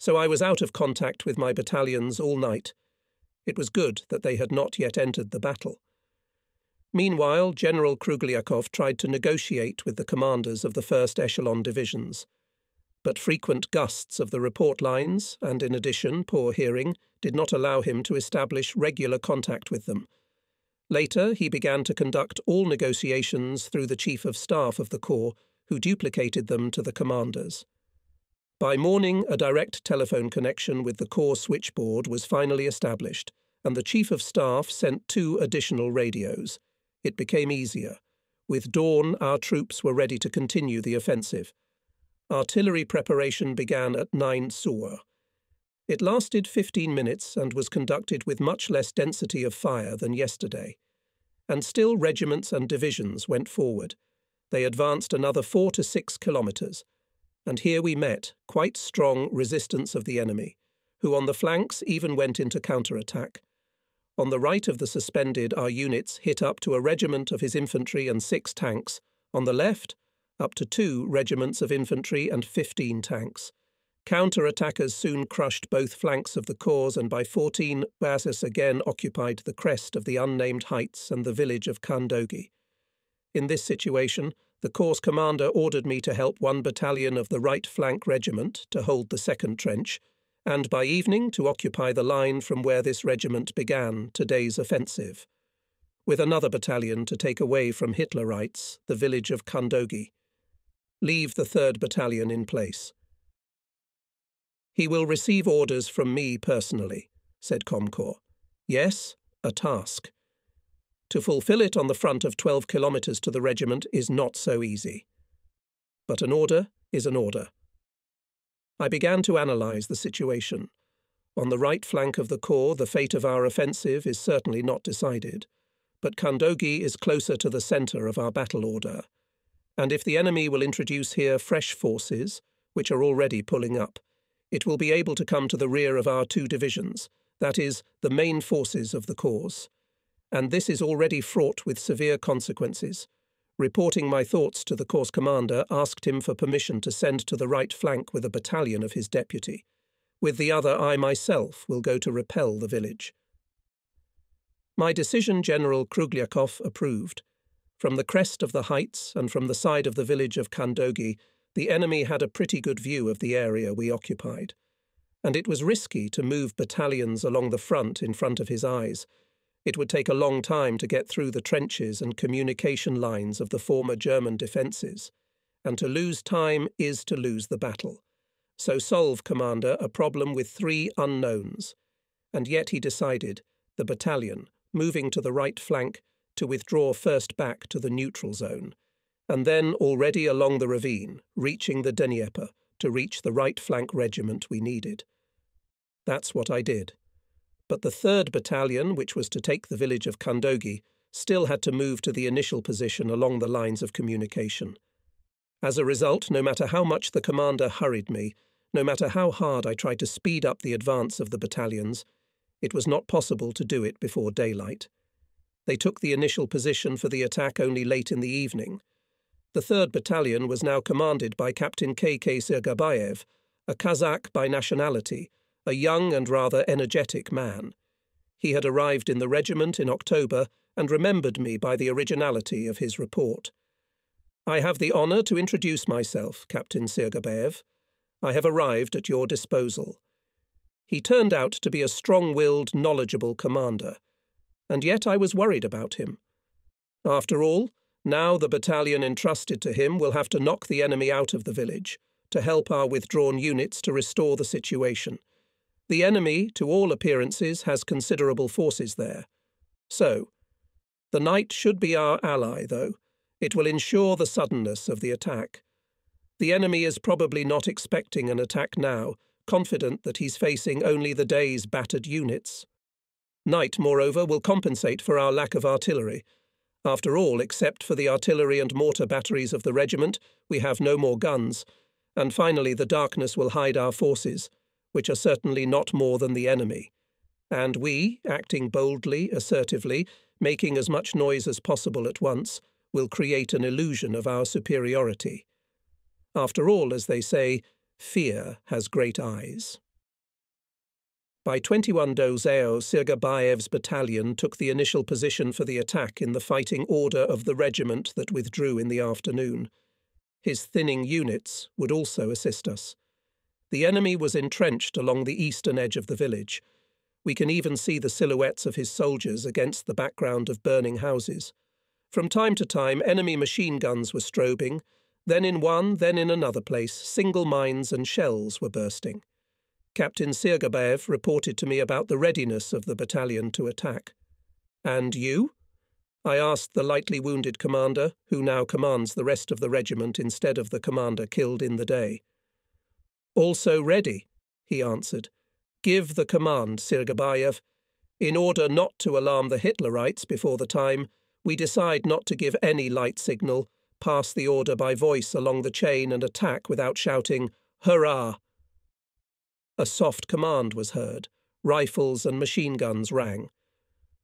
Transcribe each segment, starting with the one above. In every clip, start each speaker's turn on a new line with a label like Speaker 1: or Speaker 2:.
Speaker 1: so I was out of contact with my battalions all night. It was good that they had not yet entered the battle. Meanwhile, General Krugliakov tried to negotiate with the commanders of the first echelon divisions. But frequent gusts of the report lines, and in addition poor hearing, did not allow him to establish regular contact with them. Later, he began to conduct all negotiations through the Chief of Staff of the Corps, who duplicated them to the commanders. By morning, a direct telephone connection with the Corps switchboard was finally established, and the Chief of Staff sent two additional radios. It became easier. With dawn, our troops were ready to continue the offensive. Artillery preparation began at 9 Sur. It lasted 15 minutes and was conducted with much less density of fire than yesterday. And still regiments and divisions went forward. They advanced another four to six kilometres, and here we met quite strong resistance of the enemy, who on the flanks even went into counterattack. On the right of the suspended, our units hit up to a regiment of his infantry and six tanks. On the left, up to two regiments of infantry and 15 tanks. Counter-attackers soon crushed both flanks of the corps and by 14 Basis again occupied the crest of the unnamed heights and the village of Kandogi. In this situation, the corps commander ordered me to help one battalion of the right flank regiment to hold the second trench, and by evening to occupy the line from where this regiment began today's offensive, with another battalion to take away from Hitlerites the village of Kandogi. Leave the 3rd Battalion in place. He will receive orders from me personally, said Comcorps. Yes, a task. To fulfill it on the front of 12 kilometres to the regiment is not so easy. But an order is an order. I began to analyse the situation. On the right flank of the corps, the fate of our offensive is certainly not decided, but Kandogi is closer to the centre of our battle order. And if the enemy will introduce here fresh forces, which are already pulling up, it will be able to come to the rear of our two divisions, that is, the main forces of the corps. And this is already fraught with severe consequences, Reporting my thoughts to the corps commander, asked him for permission to send to the right flank with a battalion of his deputy. With the other, I myself will go to repel the village. My decision General Krugliakov approved. From the crest of the heights and from the side of the village of Kandogi, the enemy had a pretty good view of the area we occupied. And it was risky to move battalions along the front in front of his eyes, it would take a long time to get through the trenches and communication lines of the former German defences, and to lose time is to lose the battle. So solve, Commander, a problem with three unknowns. And yet he decided, the battalion, moving to the right flank, to withdraw first back to the neutral zone, and then already along the ravine, reaching the Dnieper, to reach the right flank regiment we needed. That's what I did but the 3rd Battalion, which was to take the village of Kandogi, still had to move to the initial position along the lines of communication. As a result, no matter how much the commander hurried me, no matter how hard I tried to speed up the advance of the battalions, it was not possible to do it before daylight. They took the initial position for the attack only late in the evening. The 3rd Battalion was now commanded by Captain K. K. Sirgabayev, a Kazakh by nationality, a young and rather energetic man. He had arrived in the regiment in October and remembered me by the originality of his report. I have the honour to introduce myself, Captain Sirgabayev. I have arrived at your disposal. He turned out to be a strong willed, knowledgeable commander, and yet I was worried about him. After all, now the battalion entrusted to him will have to knock the enemy out of the village, to help our withdrawn units to restore the situation the enemy, to all appearances, has considerable forces there. So, the night should be our ally, though. It will ensure the suddenness of the attack. The enemy is probably not expecting an attack now, confident that he's facing only the day's battered units. Night, moreover, will compensate for our lack of artillery. After all, except for the artillery and mortar batteries of the regiment, we have no more guns. And finally, the darkness will hide our forces which are certainly not more than the enemy. And we, acting boldly, assertively, making as much noise as possible at once, will create an illusion of our superiority. After all, as they say, fear has great eyes. By 21 Dozeo, Sirgabayev's battalion took the initial position for the attack in the fighting order of the regiment that withdrew in the afternoon. His thinning units would also assist us. The enemy was entrenched along the eastern edge of the village. We can even see the silhouettes of his soldiers against the background of burning houses. From time to time, enemy machine guns were strobing. Then in one, then in another place, single mines and shells were bursting. Captain Sirgabayev reported to me about the readiness of the battalion to attack. And you? I asked the lightly wounded commander, who now commands the rest of the regiment instead of the commander killed in the day. Also ready, he answered. Give the command, Sirgabayev. In order not to alarm the Hitlerites before the time, we decide not to give any light signal, pass the order by voice along the chain and attack without shouting, Hurrah! A soft command was heard. Rifles and machine guns rang.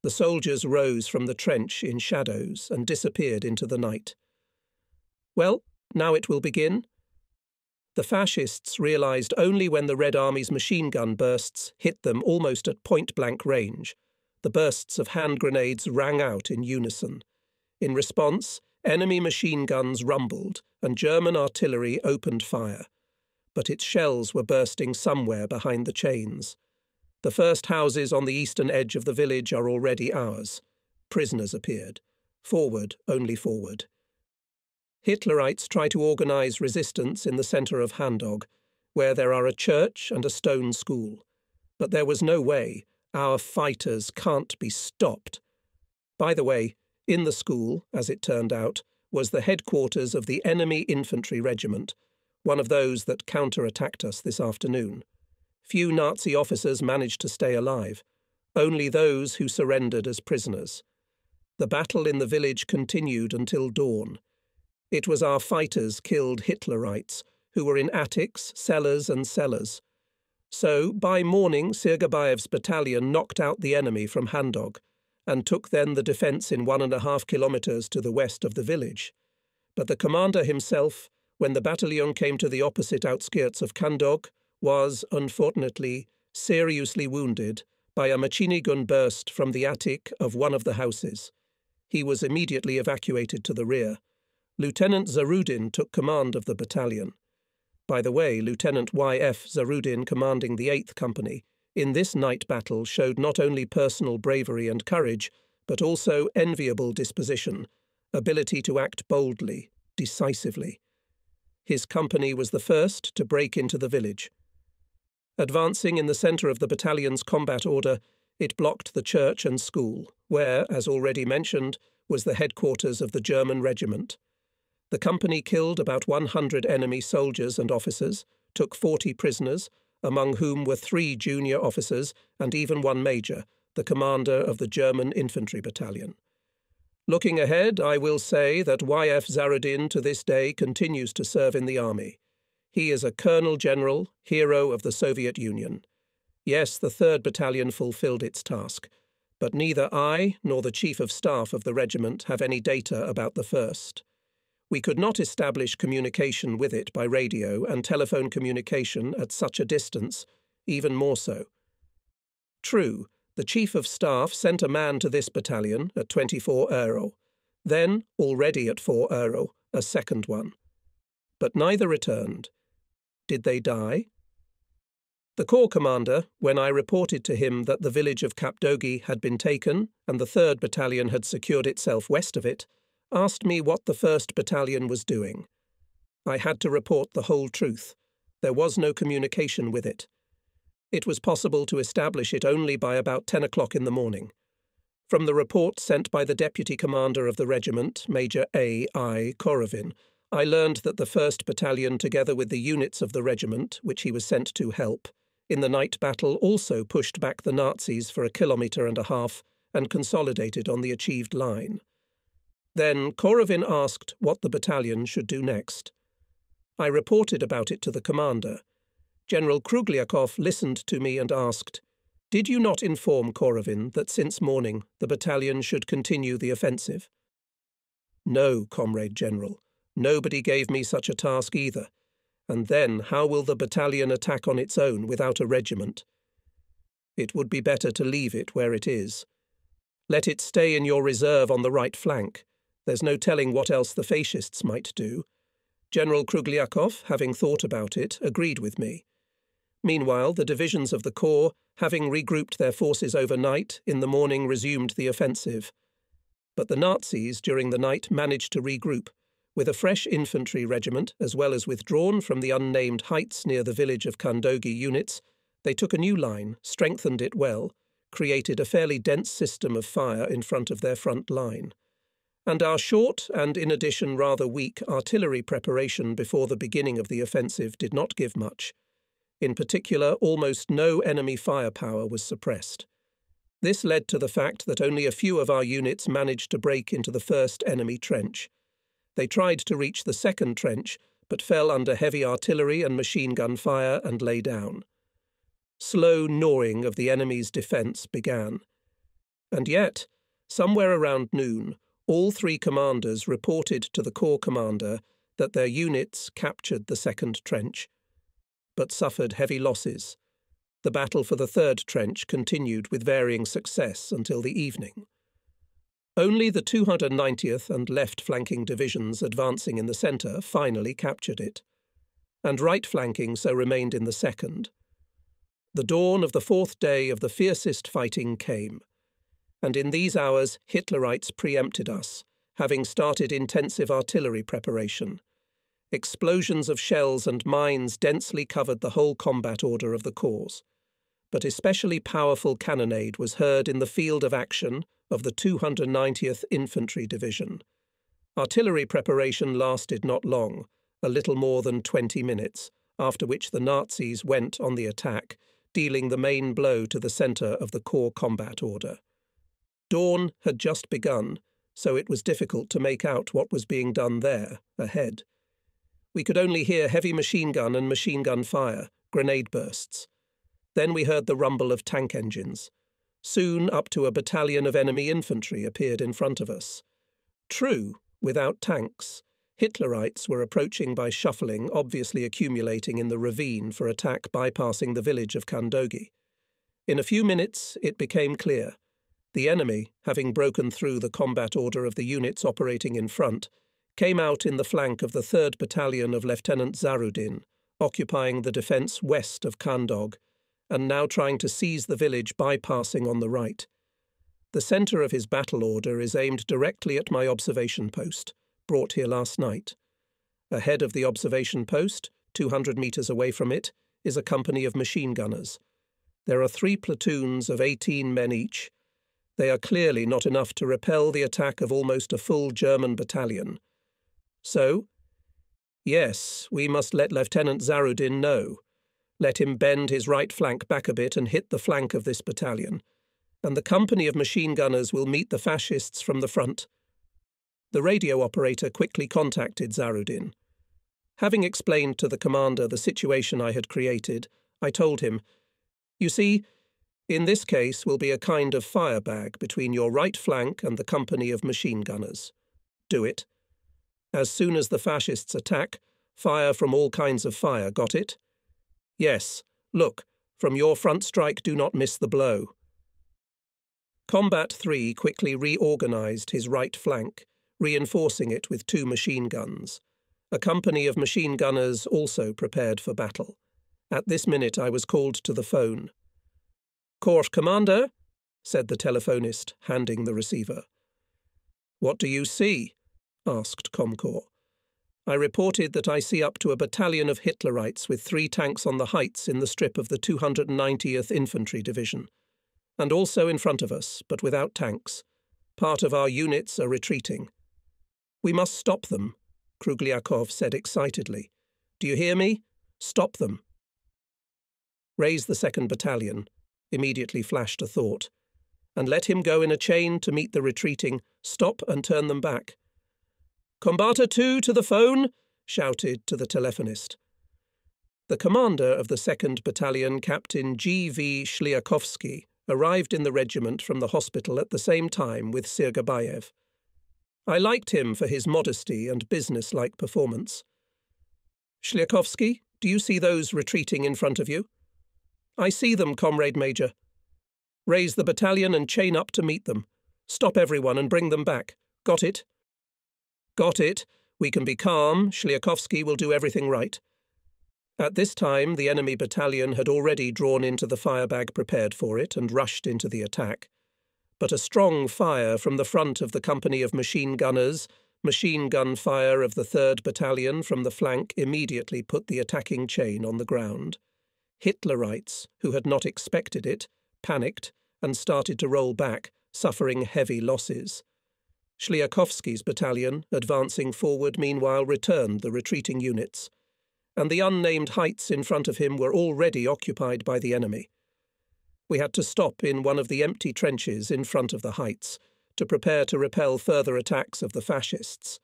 Speaker 1: The soldiers rose from the trench in shadows and disappeared into the night. Well, now it will begin. The fascists realised only when the Red Army's machine gun bursts hit them almost at point blank range. The bursts of hand grenades rang out in unison. In response, enemy machine guns rumbled and German artillery opened fire but its shells were bursting somewhere behind the chains. The first houses on the eastern edge of the village are already ours. Prisoners appeared. Forward, only forward. Hitlerites try to organise resistance in the centre of Kandog, where there are a church and a stone school. But there was no way. Our fighters can't be stopped. By the way, in the school, as it turned out, was the headquarters of the enemy infantry regiment, one of those that counter-attacked us this afternoon. Few Nazi officers managed to stay alive, only those who surrendered as prisoners. The battle in the village continued until dawn. It was our fighters killed Hitlerites, who were in attics, cellars, and cellars. So, by morning, Sirgabayev's battalion knocked out the enemy from Kandog, and took then the defence in one and a half kilometres to the west of the village. But the commander himself when the battalion came to the opposite outskirts of Kandog, was, unfortunately, seriously wounded by a machine gun burst from the attic of one of the houses. He was immediately evacuated to the rear. Lieutenant Zarudin took command of the battalion. By the way, Lieutenant Y.F. Zarudin, commanding the 8th Company, in this night battle showed not only personal bravery and courage, but also enviable disposition, ability to act boldly, decisively. His company was the first to break into the village. Advancing in the centre of the battalion's combat order, it blocked the church and school, where, as already mentioned, was the headquarters of the German regiment. The company killed about 100 enemy soldiers and officers, took 40 prisoners, among whom were three junior officers and even one major, the commander of the German infantry battalion. Looking ahead, I will say that Y.F. Zarudin to this day continues to serve in the army. He is a colonel general, hero of the Soviet Union. Yes, the 3rd Battalion fulfilled its task, but neither I nor the Chief of Staff of the regiment have any data about the 1st. We could not establish communication with it by radio and telephone communication at such a distance, even more so. True, the Chief of Staff sent a man to this battalion at 24 Euro, then, already at 4 Euro, a second one. But neither returned. Did they die? The Corps commander, when I reported to him that the village of Kandogi had been taken and the 3rd Battalion had secured itself west of it, asked me what the 1st Battalion was doing. I had to report the whole truth. There was no communication with it. It was possible to establish it only by about 10 o'clock in the morning. From the report sent by the deputy commander of the regiment, Major A. I. Korovin, I learned that the 1st Battalion, together with the units of the regiment, which he was sent to help, in the night battle also pushed back the Nazis for a kilometre and a half and consolidated on the achieved line. Then Korovin asked what the battalion should do next. I reported about it to the commander, General Krugliakov listened to me and asked, Did you not inform Korovin that since morning the battalion should continue the offensive? No, Comrade General. Nobody gave me such a task either. And then how will the battalion attack on its own without a regiment? It would be better to leave it where it is. Let it stay in your reserve on the right flank. There's no telling what else the fascists might do. General Krugliakov, having thought about it, agreed with me. Meanwhile, the divisions of the Corps, having regrouped their forces overnight, in the morning resumed the offensive. But the Nazis, during the night, managed to regroup, with a fresh infantry regiment, as well as withdrawn from the unnamed heights near the village of Kandogi units, they took a new line, strengthened it well, created a fairly dense system of fire in front of their front line. And our short and, in addition, rather weak artillery preparation before the beginning of the offensive did not give much. In particular, almost no enemy firepower was suppressed. This led to the fact that only a few of our units managed to break into the first enemy trench. They tried to reach the second trench, but fell under heavy artillery and machine gun fire and lay down. Slow gnawing of the enemy's defence began. And yet, somewhere around noon, all three commanders reported to the Corps commander that their units captured the second trench, but suffered heavy losses. The battle for the third trench continued with varying success until the evening. Only the 290th and left flanking divisions advancing in the centre finally captured it, and right flanking so remained in the second. The dawn of the fourth day of the fiercest fighting came, and in these hours Hitlerites preempted us, having started intensive artillery preparation. Explosions of shells and mines densely covered the whole combat order of the Corps, but especially powerful cannonade was heard in the field of action of the 290th Infantry Division. Artillery preparation lasted not long, a little more than 20 minutes, after which the Nazis went on the attack, dealing the main blow to the centre of the Corps combat order. Dawn had just begun, so it was difficult to make out what was being done there, ahead. We could only hear heavy machine gun and machine gun fire, grenade bursts. Then we heard the rumble of tank engines. Soon up to a battalion of enemy infantry appeared in front of us. True, without tanks. Hitlerites were approaching by shuffling, obviously accumulating in the ravine for attack bypassing the village of Kandogi. In a few minutes, it became clear. The enemy, having broken through the combat order of the units operating in front, came out in the flank of the 3rd Battalion of Lieutenant Zarudin, occupying the defence west of Kandog and now trying to seize the village bypassing on the right. The centre of his battle order is aimed directly at my observation post, brought here last night. Ahead of the observation post, 200 metres away from it, is a company of machine gunners. There are three platoons of 18 men each. They are clearly not enough to repel the attack of almost a full German battalion. So, yes, we must let Lieutenant Zarudin know let him bend his right flank back a bit and hit the flank of this battalion, and the company of machine gunners will meet the fascists from the front. The radio operator quickly contacted Zarudin. Having explained to the commander the situation I had created, I told him, You see, in this case will be a kind of fire bag between your right flank and the company of machine gunners. Do it. As soon as the fascists attack, fire from all kinds of fire, got it? Yes, look, from your front strike do not miss the blow. Combat 3 quickly reorganized his right flank, reinforcing it with two machine guns. A company of machine gunners also prepared for battle. At this minute I was called to the phone. Corps Commander, said the telephonist, handing the receiver. What do you see? asked Comcorps. I reported that I see up to a battalion of Hitlerites with three tanks on the heights in the strip of the 290th Infantry Division, and also in front of us, but without tanks. Part of our units are retreating. We must stop them, Krugliakov said excitedly. Do you hear me? Stop them. Raise the second battalion, immediately flashed a thought, and let him go in a chain to meet the retreating, stop and turn them back. Combater 2 to the phone, shouted to the telephonist. The commander of the 2nd Battalion, Captain G. V. Shliakovsky, arrived in the regiment from the hospital at the same time with Sirgabayev. I liked him for his modesty and business-like performance. Shliakovsky, do you see those retreating in front of you? I see them, Comrade Major. Raise the battalion and chain up to meet them. Stop everyone and bring them back. Got it? Got it. We can be calm. Shliakovsky will do everything right. At this time, the enemy battalion had already drawn into the firebag prepared for it and rushed into the attack. But a strong fire from the front of the company of machine gunners, machine gun fire of the 3rd Battalion from the flank immediately put the attacking chain on the ground. Hitlerites, who had not expected it, panicked and started to roll back, suffering heavy losses. Shliakovsky's battalion, advancing forward, meanwhile returned the retreating units and the unnamed heights in front of him were already occupied by the enemy. We had to stop in one of the empty trenches in front of the heights to prepare to repel further attacks of the fascists.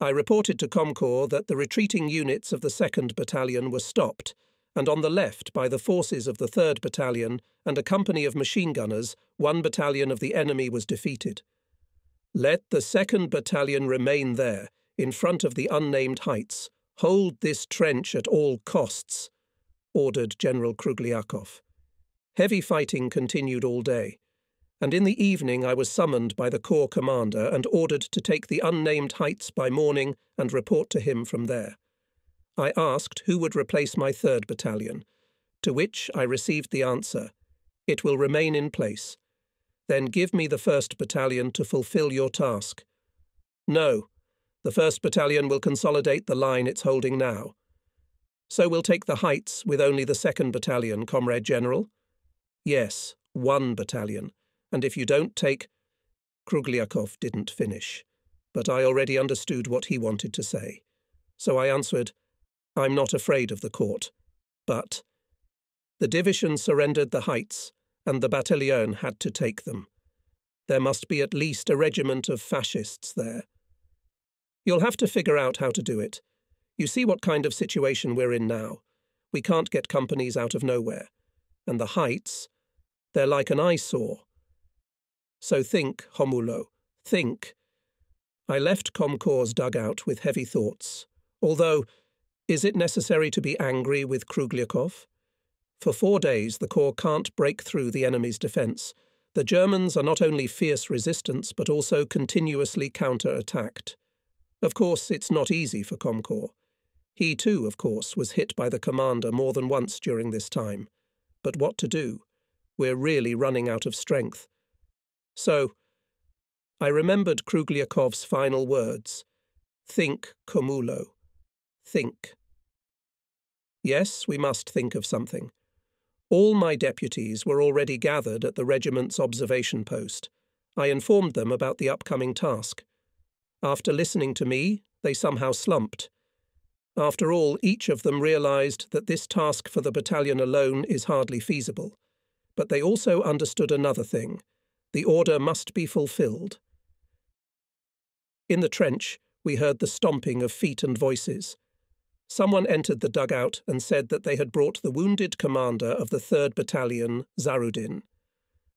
Speaker 1: I reported to Comcorps that the retreating units of the 2nd Battalion were stopped, and on the left by the forces of the 3rd Battalion and a company of machine gunners, one battalion of the enemy was defeated. Let the 2nd Battalion remain there, in front of the unnamed heights, Hold this trench at all costs, ordered General Krugliakov. Heavy fighting continued all day, and in the evening I was summoned by the Corps commander and ordered to take the unnamed heights by morning and report to him from there. I asked who would replace my 3rd Battalion, to which I received the answer, It will remain in place. Then give me the 1st Battalion to fulfill your task. No, the 1st Battalion will consolidate the line it's holding now. So we'll take the heights with only the 2nd Battalion, Comrade General? Yes, one battalion. And if you don't take. Krugliakov didn't finish, but I already understood what he wanted to say. So I answered, I'm not afraid of the court. But. The division surrendered the heights, and the battalion had to take them. There must be at least a regiment of fascists there. You'll have to figure out how to do it. You see what kind of situation we're in now. We can't get companies out of nowhere. And the heights, they're like an eyesore. So think, Homulo, think. I left Comcorps' dugout with heavy thoughts. Although, is it necessary to be angry with Krugliakov? For four days, the Corps can't break through the enemy's defence. The Germans are not only fierce resistance, but also continuously counter-attacked. Of course, it's not easy for Comcorps. He too, of course, was hit by the commander more than once during this time. But what to do? We're really running out of strength. So, I remembered Krugliakov's final words. Think, Komulo. Think. Yes, we must think of something. All my deputies were already gathered at the regiment's observation post. I informed them about the upcoming task. After listening to me, they somehow slumped. After all, each of them realized that this task for the battalion alone is hardly feasible. But they also understood another thing the order must be fulfilled. In the trench, we heard the stomping of feet and voices. Someone entered the dugout and said that they had brought the wounded commander of the 3rd Battalion, Zarudin.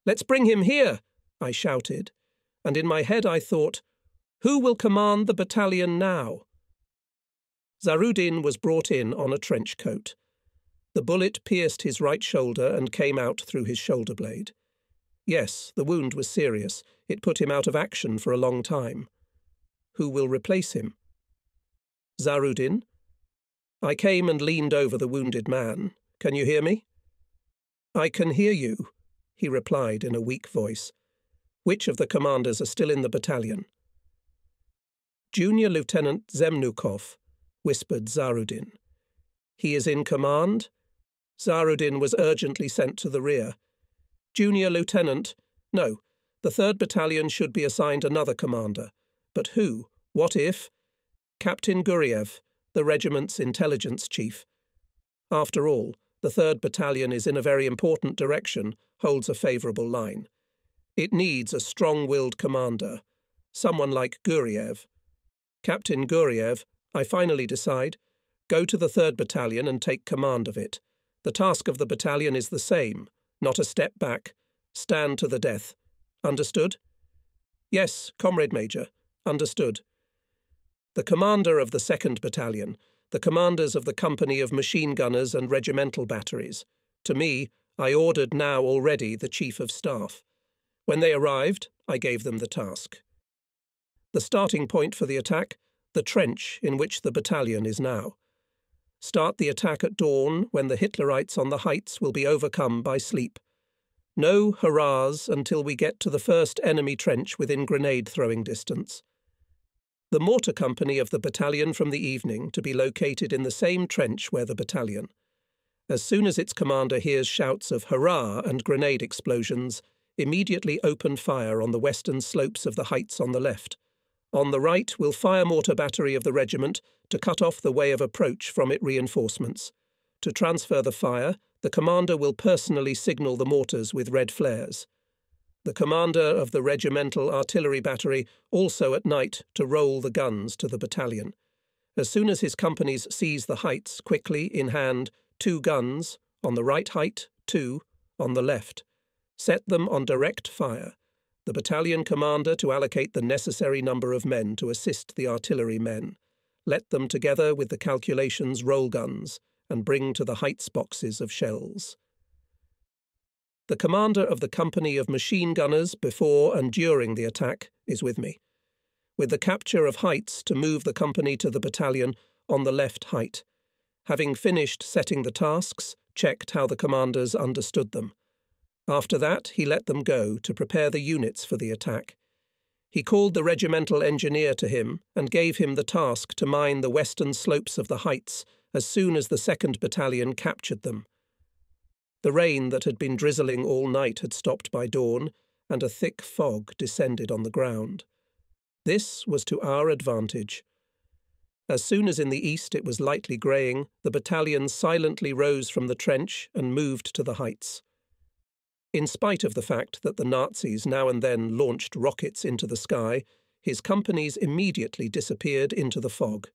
Speaker 1: Let's bring him here, I shouted, and in my head I thought, who will command the battalion now? Zarudin was brought in on a trench coat. The bullet pierced his right shoulder and came out through his shoulder blade. Yes, the wound was serious. It put him out of action for a long time. Who will replace him? Zarudin? I came and leaned over the wounded man. Can you hear me? I can hear you, he replied in a weak voice. Which of the commanders are still in the battalion? Junior Lieutenant Zemnukov, whispered Zarudin. He is in command? Zarudin was urgently sent to the rear. Junior Lieutenant, no, the 3rd Battalion should be assigned another commander. But who? What if? Captain Guriev, the regiment's intelligence chief. After all, the 3rd Battalion is in a very important direction, holds a favourable line. It needs a strong willed commander, someone like Guriev. Captain Guriev, I finally decide, go to the 3rd Battalion and take command of it. The task of the battalion is the same, not a step back. Stand to the death. Understood? Yes, Comrade Major. Understood. The commander of the 2nd Battalion, the commanders of the company of machine gunners and regimental batteries. To me, I ordered now already the Chief of Staff. When they arrived, I gave them the task. The starting point for the attack, the trench in which the battalion is now. Start the attack at dawn when the Hitlerites on the heights will be overcome by sleep. No hurrahs until we get to the first enemy trench within grenade throwing distance. The mortar company of the battalion from the evening to be located in the same trench where the battalion. As soon as its commander hears shouts of hurrah and grenade explosions, immediately open fire on the western slopes of the heights on the left. On the right will fire mortar battery of the regiment to cut off the way of approach from it reinforcements. To transfer the fire, the commander will personally signal the mortars with red flares. The commander of the regimental artillery battery also at night to roll the guns to the battalion. As soon as his companies seize the heights, quickly, in hand, two guns, on the right height, two, on the left. Set them on direct fire. The battalion commander to allocate the necessary number of men to assist the artillery men. Let them together with the calculations roll guns and bring to the heights boxes of shells. The commander of the company of machine gunners before and during the attack is with me, with the capture of heights to move the company to the battalion on the left height. Having finished setting the tasks, checked how the commanders understood them. After that, he let them go to prepare the units for the attack. He called the regimental engineer to him and gave him the task to mine the western slopes of the heights as soon as the 2nd Battalion captured them. The rain that had been drizzling all night had stopped by dawn, and a thick fog descended on the ground. This was to our advantage. As soon as in the east it was lightly greying, the battalion silently rose from the trench and moved to the heights. In spite of the fact that the Nazis now and then launched rockets into the sky, his companies immediately disappeared into the fog.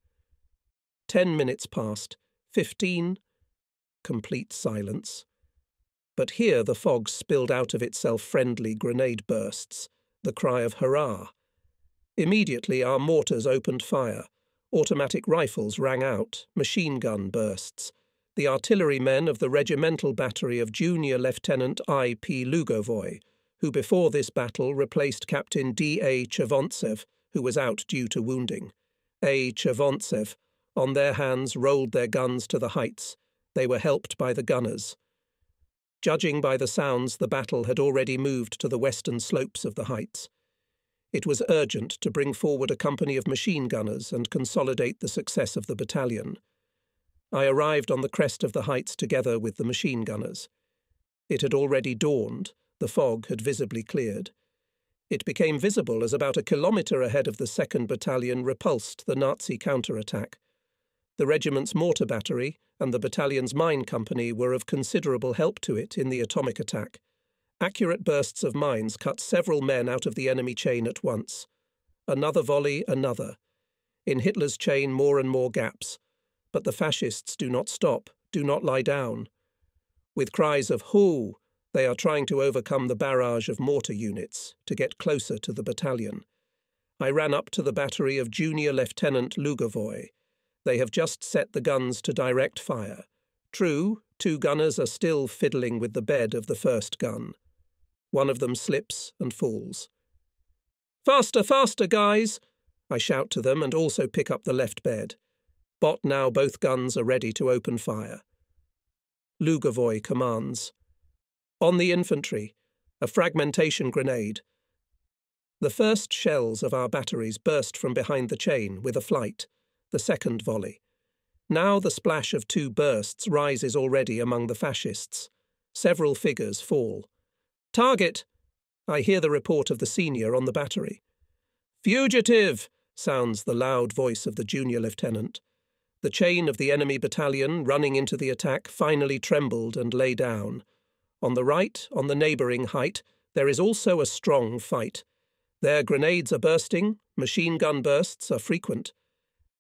Speaker 1: Ten minutes passed, fifteen, complete silence. But here the fog spilled out of itself friendly grenade bursts, the cry of hurrah. Immediately our mortars opened fire. Automatic rifles rang out, machine gun bursts. The artillerymen of the regimental battery of Junior Lieutenant I. P. Lugovoy, who before this battle replaced Captain D. A. Chevontsev, who was out due to wounding. A. Chevontsev, on their hands, rolled their guns to the heights. They were helped by the gunners. Judging by the sounds, the battle had already moved to the western slopes of the heights. It was urgent to bring forward a company of machine gunners and consolidate the success of the battalion. I arrived on the crest of the heights together with the machine gunners. It had already dawned, the fog had visibly cleared. It became visible as about a kilometre ahead of the 2nd Battalion repulsed the Nazi counterattack. The regiment's mortar battery and the battalion's mine company were of considerable help to it in the atomic attack. Accurate bursts of mines cut several men out of the enemy chain at once. Another volley, another. In Hitler's chain, more and more gaps. But the fascists do not stop, do not lie down. With cries of Hoo! They are trying to overcome the barrage of mortar units to get closer to the battalion. I ran up to the battery of Junior Lieutenant Lugovoy. They have just set the guns to direct fire. True, two gunners are still fiddling with the bed of the first gun. One of them slips and falls. Faster, faster, guys! I shout to them and also pick up the left bed. Bot now both guns are ready to open fire. Lugovoy commands. On the infantry, a fragmentation grenade. The first shells of our batteries burst from behind the chain with a flight the second volley. Now the splash of two bursts rises already among the fascists. Several figures fall. Target! I hear the report of the senior on the battery. Fugitive! sounds the loud voice of the junior lieutenant. The chain of the enemy battalion, running into the attack, finally trembled and lay down. On the right, on the neighbouring height, there is also a strong fight. There grenades are bursting, machine gun bursts are frequent.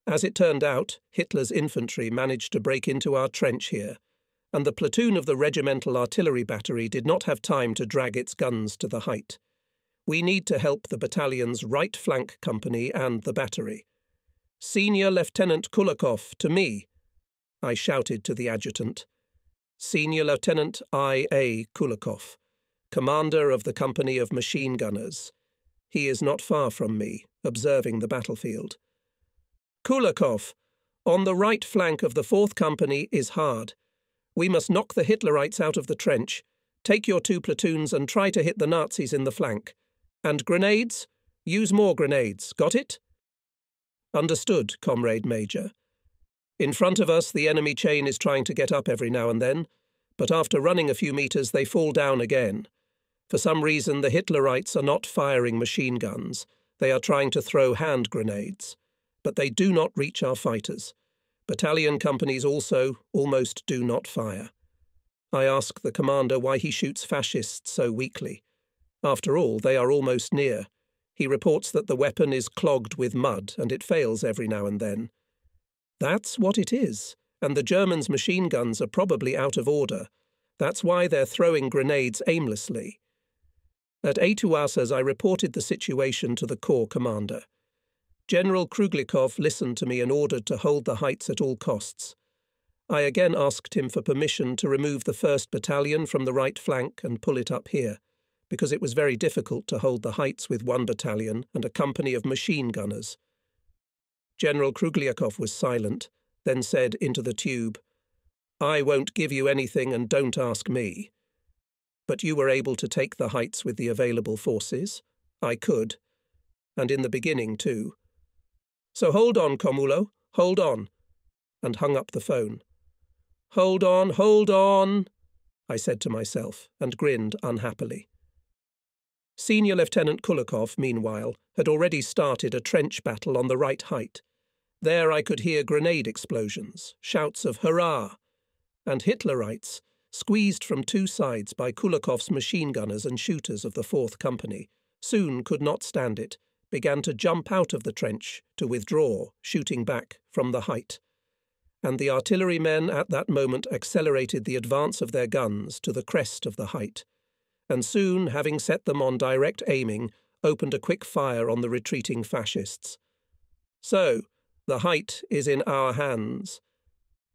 Speaker 1: As it turned out, Hitler's infantry managed to break into our trench here, and the platoon of the regimental artillery battery did not have time to drag its guns to the height. We need to help the battalion's right flank company and the battery. Senior Lieutenant Kulikov, to me! I shouted to the adjutant. Senior Lieutenant I. A. Kulikov, commander of the company of machine gunners. He is not far from me, observing the battlefield. Kulikov, on the right flank of the 4th Company is hard. We must knock the Hitlerites out of the trench. Take your two platoons and try to hit the Nazis in the flank. And grenades? Use more grenades. Got it? Understood, Comrade Major. In front of us, the enemy chain is trying to get up every now and then, but after running a few metres, they fall down again. For some reason, the Hitlerites are not firing machine guns. They are trying to throw hand grenades. But they do not reach our fighters. Battalion companies also almost do not fire. I ask the commander why he shoots fascists so weakly. After all, they are almost near. He reports that the weapon is clogged with mud and it fails every now and then. That's what it is, and the Germans' machine guns are probably out of order. That's why they're throwing grenades aimlessly. At Etuasas, I reported the situation to the Corps commander. General Krugliakov listened to me and ordered to hold the heights at all costs. I again asked him for permission to remove the 1st Battalion from the right flank and pull it up here, because it was very difficult to hold the heights with one battalion and a company of machine gunners. General Krugliakov was silent, then said into the tube, I won't give you anything and don't ask me. But you were able to take the heights with the available forces. I could. And in the beginning, too. So hold on, Komulo, hold on, and hung up the phone. Hold on, hold on, I said to myself, and grinned unhappily. Senior Lieutenant Kulikov, meanwhile, had already started a trench battle on the right height. There I could hear grenade explosions, shouts of hurrah, and Hitlerites, squeezed from two sides by Kulikov's machine gunners and shooters of the Fourth Company, soon could not stand it began to jump out of the trench to withdraw, shooting back from the height. And the artillerymen at that moment accelerated the advance of their guns to the crest of the height, and soon, having set them on direct aiming, opened a quick fire on the retreating fascists. So, the height is in our hands.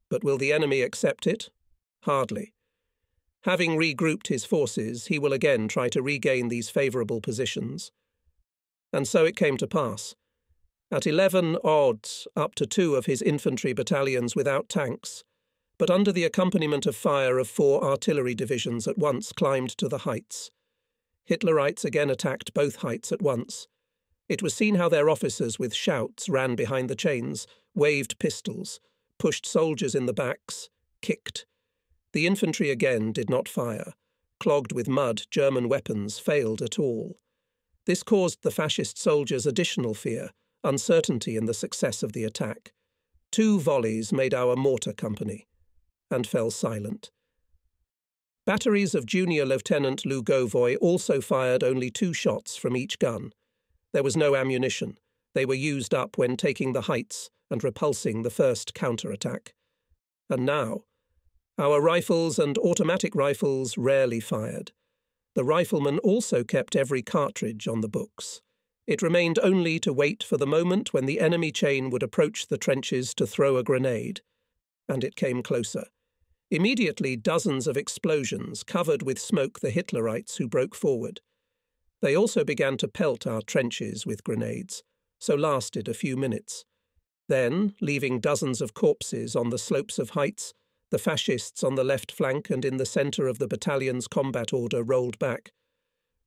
Speaker 1: But will the enemy accept it? Hardly. Having regrouped his forces, he will again try to regain these favourable positions. And so it came to pass. At eleven odds, up to two of his infantry battalions without tanks, but under the accompaniment of fire of four artillery divisions at once climbed to the heights. Hitlerites again attacked both heights at once. It was seen how their officers with shouts ran behind the chains, waved pistols, pushed soldiers in the backs, kicked. The infantry again did not fire. Clogged with mud, German weapons failed at all. This caused the fascist soldiers additional fear, uncertainty in the success of the attack. Two volleys made our mortar company, and fell silent. Batteries of Junior Lieutenant Lugovoy also fired only two shots from each gun. There was no ammunition. They were used up when taking the heights and repulsing the first counterattack. And now, our rifles and automatic rifles rarely fired. The rifleman also kept every cartridge on the books. It remained only to wait for the moment when the enemy chain would approach the trenches to throw a grenade. And it came closer. Immediately, dozens of explosions covered with smoke the Hitlerites who broke forward. They also began to pelt our trenches with grenades, so lasted a few minutes. Then, leaving dozens of corpses on the slopes of heights, the fascists on the left flank and in the centre of the battalion's combat order rolled back.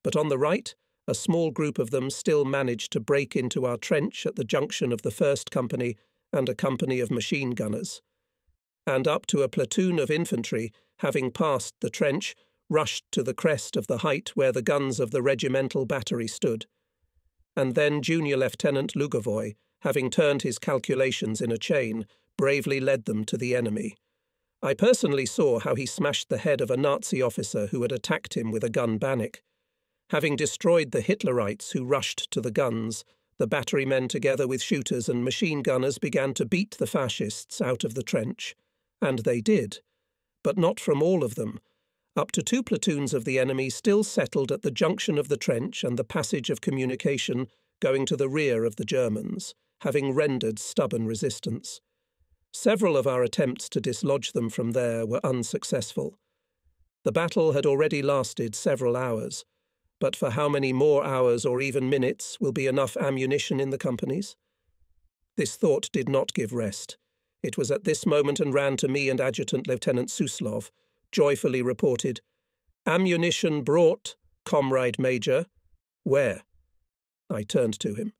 Speaker 1: But on the right, a small group of them still managed to break into our trench at the junction of the 1st Company and a company of machine gunners. And up to a platoon of infantry, having passed the trench, rushed to the crest of the height where the guns of the regimental battery stood. And then Junior Lieutenant Lugovoy, having turned his calculations in a chain, bravely led them to the enemy. I personally saw how he smashed the head of a Nazi officer who had attacked him with a gun bannock. Having destroyed the Hitlerites who rushed to the guns, the battery men together with shooters and machine gunners began to beat the fascists out of the trench. And they did. But not from all of them. Up to two platoons of the enemy still settled at the junction of the trench and the passage of communication going to the rear of the Germans, having rendered stubborn resistance. Several of our attempts to dislodge them from there were unsuccessful. The battle had already lasted several hours, but for how many more hours or even minutes will be enough ammunition in the companies? This thought did not give rest. It was at this moment and ran to me and Adjutant Lieutenant Suslov, joyfully reported, Ammunition brought, Comrade Major. Where? I turned to him.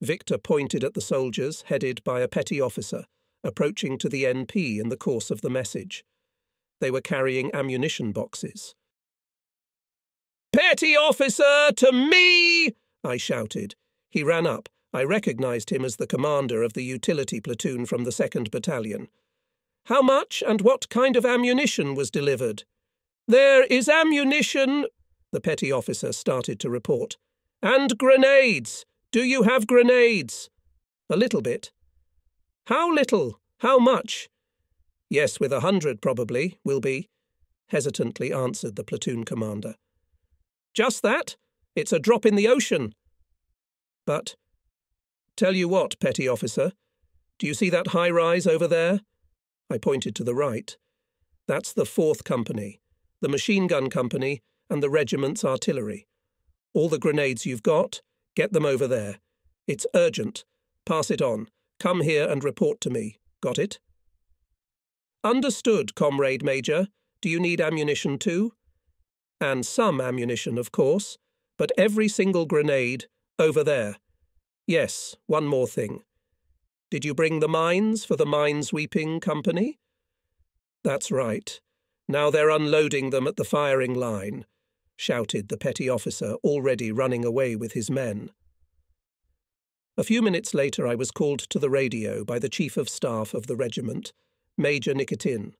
Speaker 1: Victor pointed at the soldiers, headed by a petty officer, approaching to the NP in the course of the message. They were carrying ammunition boxes. Petty officer, to me! I shouted. He ran up. I recognized him as the commander of the utility platoon from the 2nd Battalion. How much and what kind of ammunition was delivered? There is ammunition, the petty officer started to report. And grenades! Do you have grenades? A little bit. How little? How much? Yes, with a hundred, probably, will be, hesitantly answered the platoon commander. Just that? It's a drop in the ocean. But, tell you what, petty officer, do you see that high rise over there? I pointed to the right. That's the fourth company, the machine gun company, and the regiment's artillery. All the grenades you've got, Get them over there. It's urgent. Pass it on. Come here and report to me. Got it? Understood, Comrade Major. Do you need ammunition too? And some ammunition, of course, but every single grenade over there. Yes, one more thing. Did you bring the mines for the mine sweeping company? That's right. Now they're unloading them at the firing line shouted the petty officer, already running away with his men. A few minutes later, I was called to the radio by the Chief of Staff of the regiment, Major Nikitin.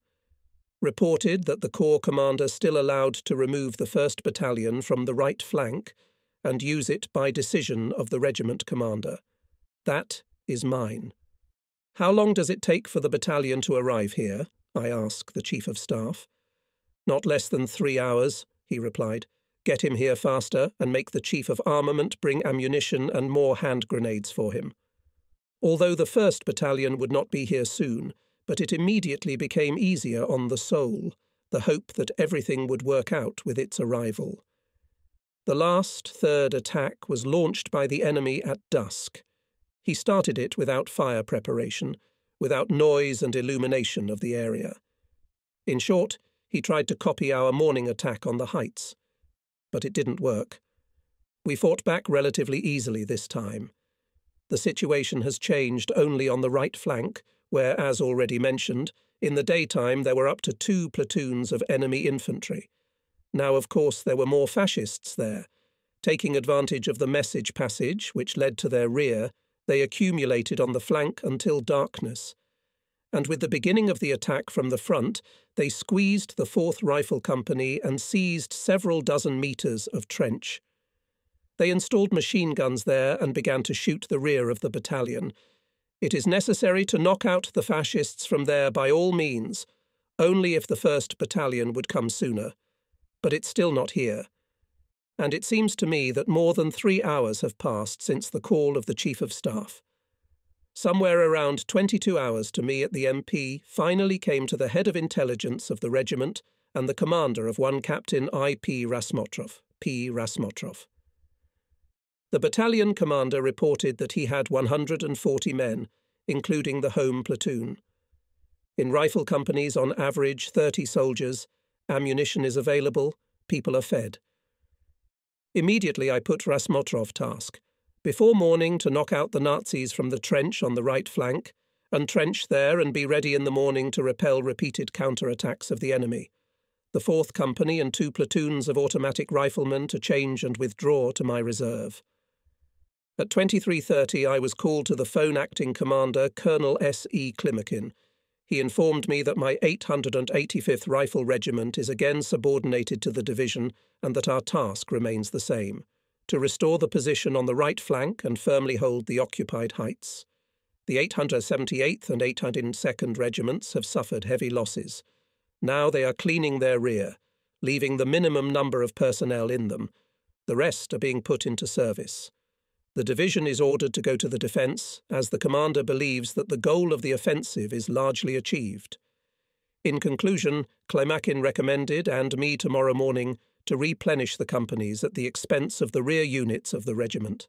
Speaker 1: Reported that the Corps commander still allowed to remove the 1st Battalion from the right flank and use it by decision of the regiment commander. That is mine. How long does it take for the battalion to arrive here? I asked the Chief of Staff. Not less than three hours, he replied. Get him here faster and make the Chief of Armament bring ammunition and more hand grenades for him. Although the 1st Battalion would not be here soon, but it immediately became easier on the soul, the hope that everything would work out with its arrival. The last, third attack was launched by the enemy at dusk. He started it without fire preparation, without noise and illumination of the area. In short, he tried to copy our morning attack on the heights. But it didn't work. We fought back relatively easily this time. The situation has changed only on the right flank, where, as already mentioned, in the daytime there were up to two platoons of enemy infantry. Now, of course, there were more fascists there. Taking advantage of the message passage, which led to their rear, they accumulated on the flank until darkness, and with the beginning of the attack from the front, they squeezed the 4th Rifle Company and seized several dozen metres of trench. They installed machine guns there and began to shoot the rear of the battalion. It is necessary to knock out the fascists from there by all means, only if the 1st Battalion would come sooner. But it's still not here. And it seems to me that more than three hours have passed since the call of the Chief of Staff. Somewhere around 22 hours to me at the MP finally came to the head of intelligence of the regiment and the commander of one Captain I. P. Rasmotrov, P. Rasmotrov. The battalion commander reported that he had 140 men, including the home platoon. In rifle companies, on average 30 soldiers, ammunition is available, people are fed. Immediately I put Rasmotrov task before morning to knock out the Nazis from the trench on the right flank, entrench there and be ready in the morning to repel repeated counter-attacks of the enemy. The 4th Company and two platoons of automatic riflemen to change and withdraw to my reserve. At 23.30 I was called to the phone acting commander, Colonel S. E. Klimakin. He informed me that my 885th Rifle Regiment is again subordinated to the division and that our task remains the same to restore the position on the right flank and firmly hold the occupied heights. The 878th and 802nd Regiments have suffered heavy losses. Now they are cleaning their rear, leaving the minimum number of personnel in them. The rest are being put into service. The division is ordered to go to the defence, as the commander believes that the goal of the offensive is largely achieved. In conclusion, Klimakin recommended, and me tomorrow morning, to replenish the companies at the expense of the rear units of the regiment.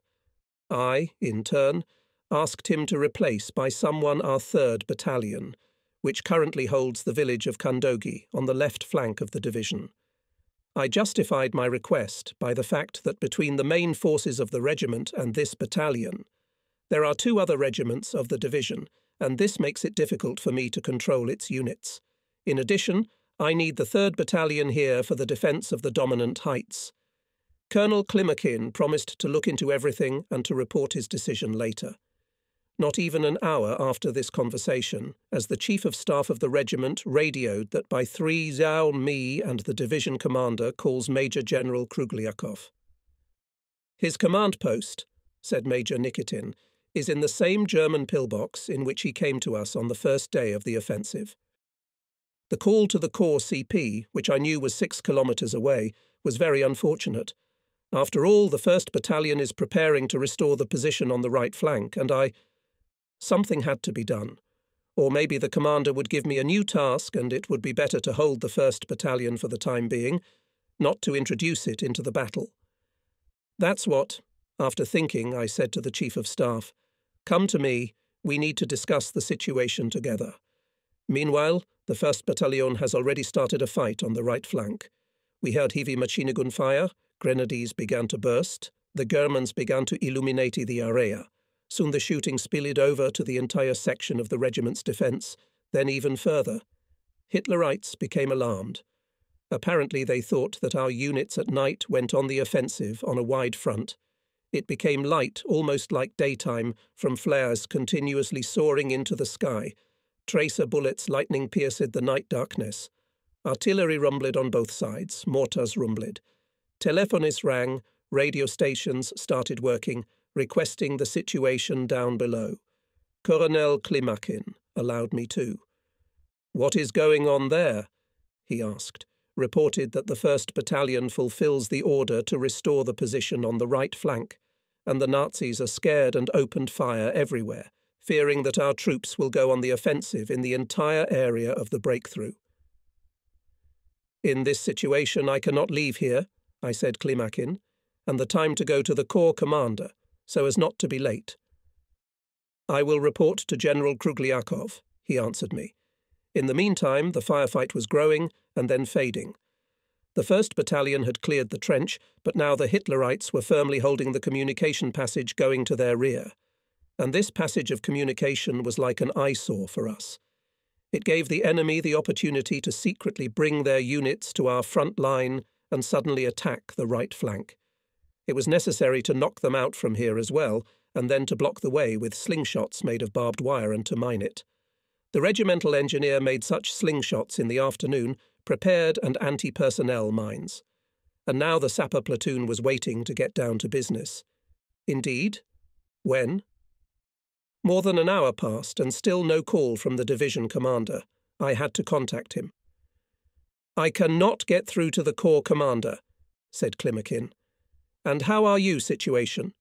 Speaker 1: I, in turn, asked him to replace by someone our 3rd Battalion, which currently holds the village of Kandogi on the left flank of the division. I justified my request by the fact that between the main forces of the regiment and this battalion, there are two other regiments of the division, and this makes it difficult for me to control its units. In addition, I need the 3rd Battalion here for the defence of the dominant heights. Colonel Klimakin promised to look into everything and to report his decision later. Not even an hour after this conversation, as the Chief of Staff of the regiment radioed that by three Zhao Mi and the division commander calls Major General Krugliakov. His command post, said Major Nikitin, is in the same German pillbox in which he came to us on the first day of the offensive. The call to the Corps CP, which I knew was six kilometres away, was very unfortunate. After all, the 1st Battalion is preparing to restore the position on the right flank, and I Something had to be done. Or maybe the commander would give me a new task and it would be better to hold the 1st Battalion for the time being, not to introduce it into the battle. That's what, after thinking, I said to the Chief of Staff Come to me, we need to discuss the situation together. Meanwhile, the 1st Battalion has already started a fight on the right flank. We heard heavy machine gun fire, grenadiers began to burst, the Germans began to illuminate the area. Soon the shooting spilled over to the entire section of the regiment's defence, then even further. Hitlerites became alarmed. Apparently they thought that our units at night went on the offensive on a wide front. It became light, almost like daytime, from flares continuously soaring into the sky. Tracer bullets lightning pierced the night darkness. Artillery rumbled on both sides, mortars rumbled. Telephones rang, radio stations started working, requesting the situation down below. Colonel Klimakin allowed me to. What is going on there? he asked, reported that the 1st Battalion fulfills the order to restore the position on the right flank, and the Nazis are scared and opened fire everywhere, fearing that our troops will go on the offensive in the entire area of the breakthrough. In this situation I cannot leave here, I said Klimakin, and the time to go to the Corps commander, so as not to be late. I will report to General Krugliakov, he answered me. In the meantime, the firefight was growing and then fading. The 1st Battalion had cleared the trench, but now the Hitlerites were firmly holding the communication passage going to their rear. And this passage of communication was like an eyesore for us. It gave the enemy the opportunity to secretly bring their units to our front line and suddenly attack the right flank. It was necessary to knock them out from here as well, and then to block the way with slingshots made of barbed wire and to mine it. The regimental engineer made such slingshots in the afternoon, prepared and anti personnel mines. And now the sapper platoon was waiting to get down to business. Indeed? When? More than an hour passed, and still no call from the division commander. I had to contact him. I cannot get through to the corps commander, said Klimakin. And how are you, situation?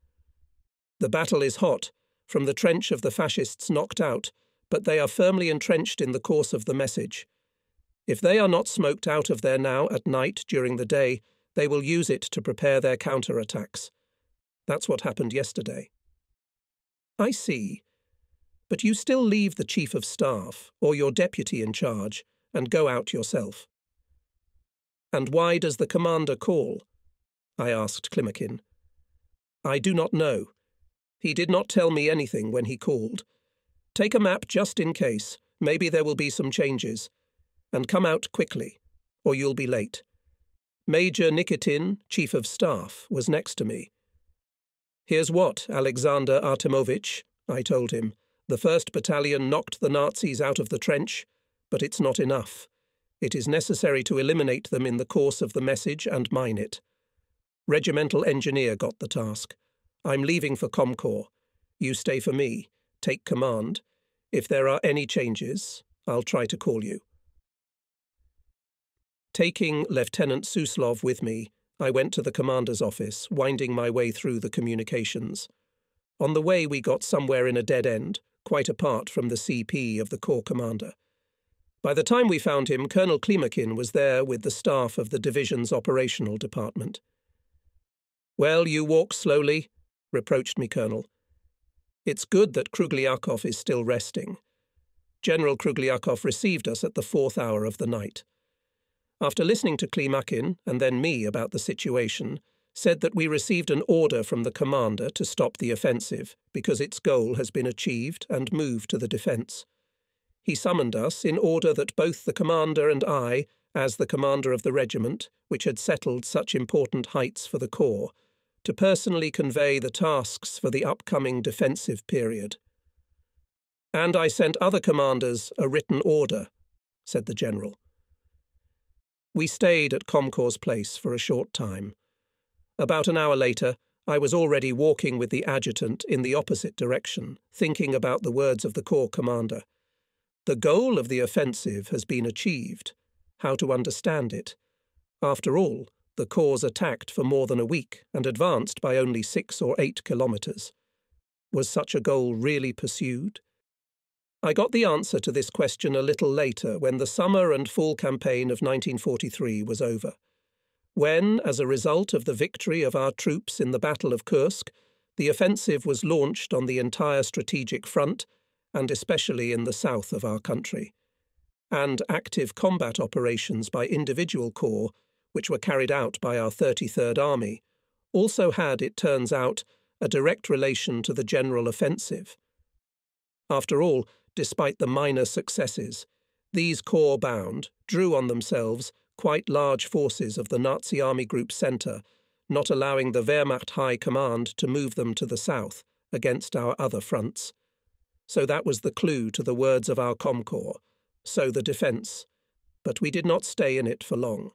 Speaker 1: The battle is hot, from the trench of the fascists knocked out, but they are firmly entrenched in the course of the message. If they are not smoked out of there now at night during the day, they will use it to prepare their counterattacks. That's what happened yesterday. I see. But you still leave the Chief of Staff, or your deputy in charge, and go out yourself. And why does the commander call? I asked Klimakin. I do not know. He did not tell me anything when he called. Take a map just in case. Maybe there will be some changes. And come out quickly, or you'll be late. Major Nikitin, Chief of Staff, was next to me. Here's what, Alexander Artemovich, I told him. The 1st Battalion knocked the Nazis out of the trench, but it's not enough. It is necessary to eliminate them in the course of the message and mine it. Regimental engineer got the task. I'm leaving for Comcorps. You stay for me. Take command. If there are any changes, I'll try to call you. Taking Lieutenant Suslov with me, I went to the commander's office, winding my way through the communications. On the way, we got somewhere in a dead end, quite apart from the CP of the Corps commander. By the time we found him, Colonel Klimakin was there with the staff of the division's operational department. Well, you walk slowly, reproached me Colonel. It's good that Krugliakov is still resting. General Krugliakov received us at the fourth hour of the night. After listening to Klimakin and then me about the situation, said that we received an order from the commander to stop the offensive because its goal has been achieved and move to the defence. He summoned us in order that both the commander and I, as the commander of the regiment, which had settled such important heights for the Corps, to personally convey the tasks for the upcoming defensive period. And I sent other commanders a written order, said the general. We stayed at Comcorps Place for a short time. About an hour later, I was already walking with the adjutant in the opposite direction, thinking about the words of the Corps commander. The goal of the offensive has been achieved. How to understand it? After all, the Corps attacked for more than a week and advanced by only six or eight kilometres. Was such a goal really pursued? I got the answer to this question a little later when the summer and fall campaign of 1943 was over. When, as a result of the victory of our troops in the Battle of Kursk, the offensive was launched on the entire strategic front, and especially in the south of our country. And active combat operations by individual corps, which were carried out by our 33rd Army, also had, it turns out, a direct relation to the general offensive. After all, despite the minor successes. These corps bound drew on themselves quite large forces of the Nazi Army Group Centre, not allowing the Wehrmacht High Command to move them to the south against our other fronts. So that was the clue to the words of our Comcorps, so the defence. But we did not stay in it for long.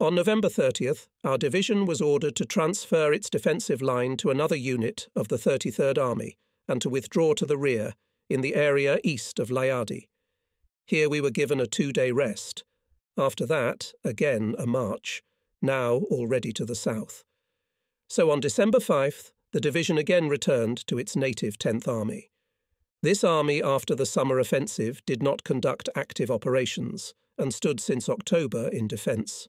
Speaker 1: On November 30th, our division was ordered to transfer its defensive line to another unit of the 33rd Army and to withdraw to the rear in the area east of Liadi. Here we were given a two day rest. After that, again a march, now already to the south. So on December 5th, the division again returned to its native 10th Army. This army, after the summer offensive, did not conduct active operations and stood since October in defence.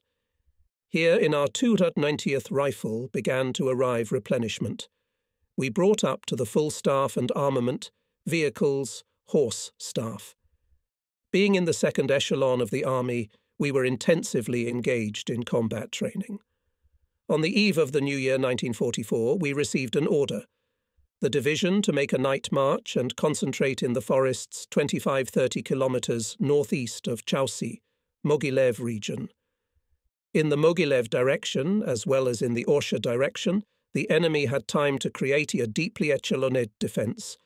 Speaker 1: Here in our 290th Rifle began to arrive replenishment. We brought up to the full staff and armament vehicles, horse staff. Being in the second echelon of the army, we were intensively engaged in combat training. On the eve of the new year 1944, we received an order the division to make a night march and concentrate in the forests 25 30 kilometres northeast of Chausi, Mogilev region. In the Mogilev direction, as well as in the Orsha direction, the enemy had time to create a deeply echeloned defence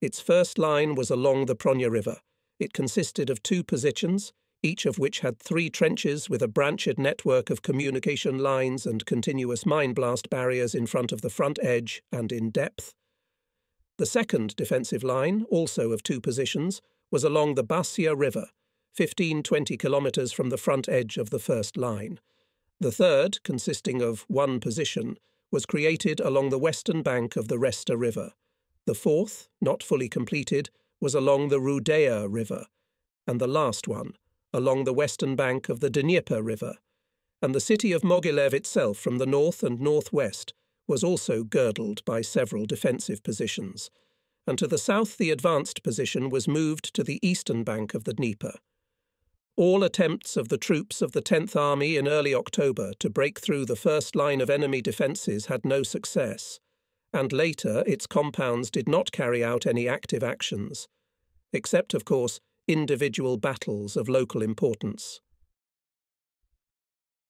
Speaker 1: its first line was along the Pronya River. It consisted of two positions, each of which had three trenches with a branched network of communication lines and continuous mine blast barriers in front of the front edge and in depth. The second defensive line, also of two positions, was along the Basia River, 15 20 kilometres from the front edge of the first line. The third, consisting of one position, was created along the western bank of the Resta River. The fourth, not fully completed, was along the Rudea River, and the last one, along the western bank of the Dnieper River. And the city of Mogilev itself from the north and northwest was also girdled by several defensive positions, and to the south the advanced position was moved to the eastern bank of the Dnieper. All attempts of the troops of the 10th Army in early October to break through the first line of enemy defences had no success and later its compounds did not carry out any active actions, except, of course, individual battles of local importance.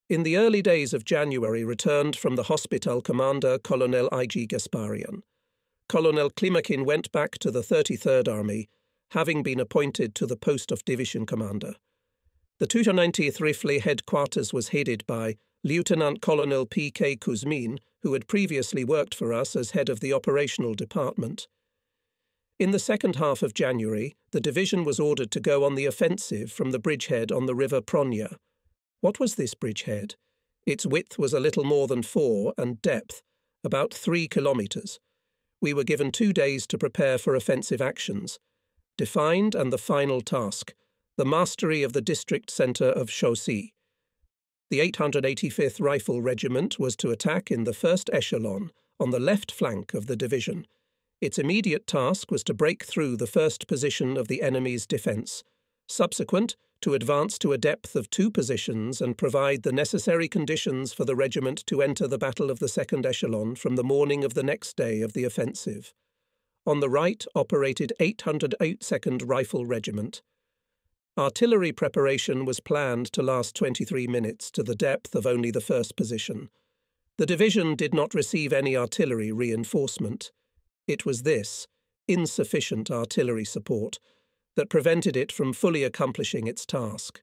Speaker 1: In the early days of January returned from the hospital Commander Colonel I.G. Gasparian. Colonel Klimakin went back to the 33rd Army, having been appointed to the post of division commander. The 290th Rifle headquarters was headed by Lieutenant Colonel P.K. Kuzmin, who had previously worked for us as head of the operational department. In the second half of January, the division was ordered to go on the offensive from the bridgehead on the river Pronya. What was this bridgehead? Its width was a little more than four, and depth about three kilometres. we were given two days to prepare for offensive actions. Defined and the final task the mastery of the district centre of Chaussy. The 885th Rifle Regiment was to attack in the first echelon on the left flank of the division. Its immediate task was to break through the first position of the enemy's defence. Subsequent, to advance to a depth of two positions and provide the necessary conditions for the regiment to enter the Battle of the Second Echelon from the morning of the next day of the offensive. On the right operated 802nd Rifle Regiment. Artillery preparation was planned to last 23 minutes to the depth of only the first position. The division did not receive any artillery reinforcement. It was this, insufficient artillery support, that prevented it from fully accomplishing its task.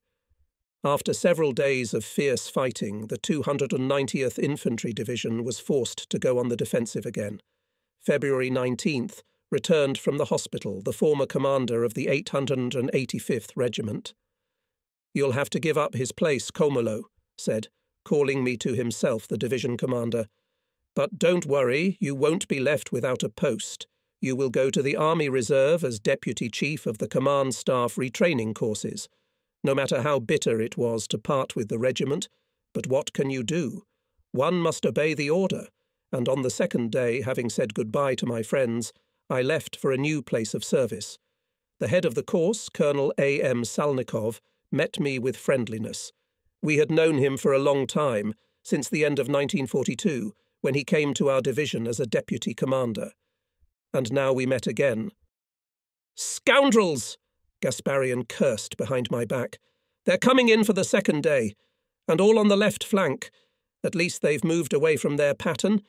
Speaker 1: After several days of fierce fighting, the 290th Infantry Division was forced to go on the defensive again. February 19th returned from the hospital the former commander of the 885th Regiment. You'll have to give up his place, Komolo, said, calling me to himself, the division commander. But don't worry, you won't be left without a post. You will go to the Army Reserve as Deputy Chief of the Command Staff Retraining Courses. No matter how bitter it was to part with the regiment, but what can you do? One must obey the order, and on the second day, having said goodbye to my friends, I left for a new place of service. The head of the course, Colonel A. M. Salnikov, met me with friendliness. We had known him for a long time, since the end of 1942, when he came to our division as a deputy commander and now we met again. Scoundrels! Gasparian cursed behind my back. They're coming in for the second day, and all on the left flank. At least they've moved away from their pattern.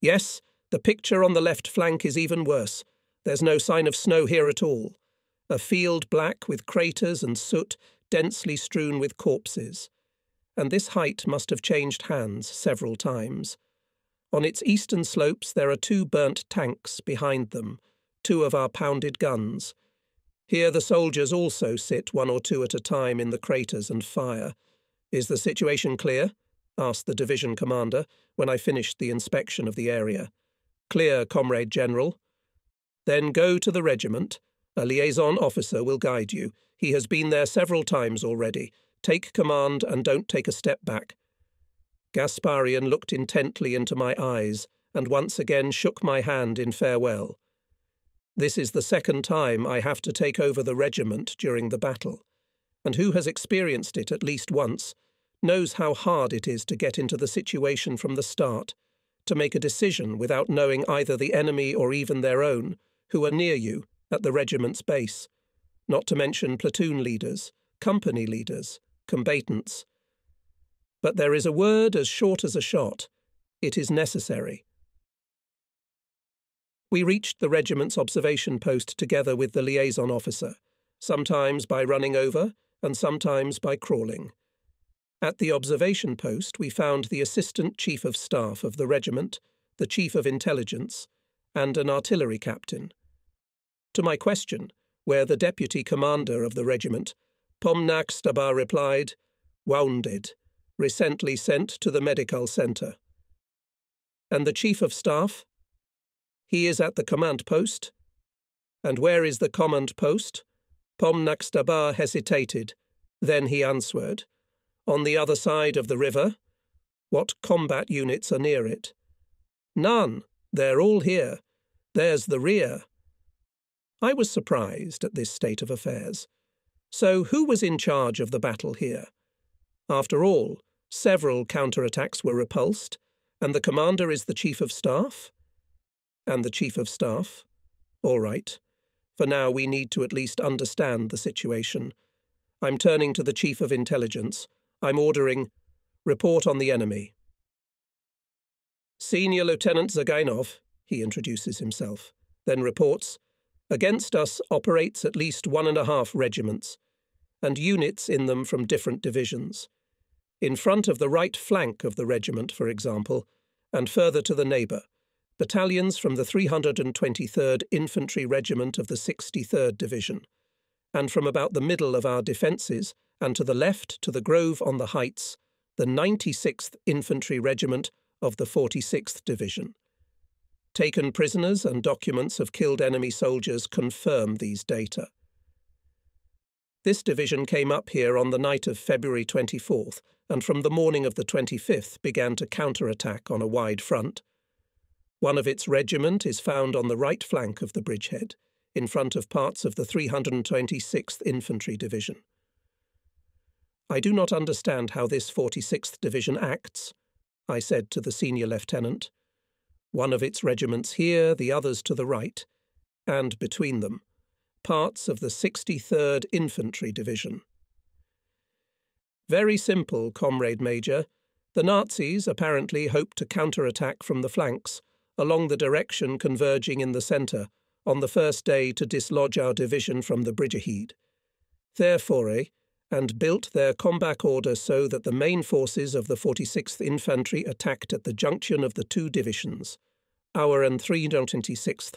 Speaker 1: Yes, the picture on the left flank is even worse. There's no sign of snow here at all. A field black with craters and soot densely strewn with corpses. And this height must have changed hands several times. On its eastern slopes there are two burnt tanks behind them, two of our pounded guns. Here the soldiers also sit one or two at a time in the craters and fire. Is the situation clear? asked the division commander when I finished the inspection of the area. Clear, Comrade General. Then go to the regiment. A liaison officer will guide you. He has been there several times already. Take command and don't take a step back. Gasparian looked intently into my eyes and once again shook my hand in farewell. This is the second time I have to take over the regiment during the battle, and who has experienced it at least once knows how hard it is to get into the situation from the start, to make a decision without knowing either the enemy or even their own, who are near you at the regiment's base, not to mention platoon leaders, company leaders, combatants, but there is a word as short as a shot. It is necessary. We reached the regiment's observation post together with the liaison officer, sometimes by running over and sometimes by crawling. At the observation post, we found the Assistant Chief of Staff of the regiment, the Chief of Intelligence, and an artillery captain. To my question, where the Deputy Commander of the regiment, Pomnak Staba replied, Wounded recently sent to the medical centre. And the Chief of Staff? He is at the command post. And where is the command post? Pomnak Staba hesitated. Then he answered. On the other side of the river. What combat units are near it? None. They're all here. There's the rear. I was surprised at this state of affairs. So who was in charge of the battle here? After all, several counterattacks were repulsed, and the commander is the chief of staff? And the chief of staff? All right. For now, we need to at least understand the situation. I'm turning to the chief of intelligence. I'm ordering report on the enemy. Senior Lieutenant Zagainov, he introduces himself, then reports, against us operates at least one and a half regiments, and units in them from different divisions in front of the right flank of the regiment, for example, and further to the neighbour, battalions from the 323rd Infantry Regiment of the 63rd Division, and from about the middle of our defences, and to the left to the grove on the heights, the 96th Infantry Regiment of the 46th Division. Taken prisoners and documents of killed enemy soldiers confirm these data. This division came up here on the night of February 24th, and from the morning of the 25th began to counterattack on a wide front. One of its regiment is found on the right flank of the bridgehead, in front of parts of the 326th Infantry Division. I do not understand how this 46th Division acts, I said to the senior lieutenant. One of its regiments here, the others to the right, and between them, parts of the 63rd Infantry Division. Very simple, Comrade Major. The Nazis apparently hoped to counterattack from the flanks, along the direction converging in the centre, on the first day to dislodge our division from the bridgehead. Therefore, and built their combat order so that the main forces of the 46th Infantry attacked at the junction of the two divisions, our and 326th,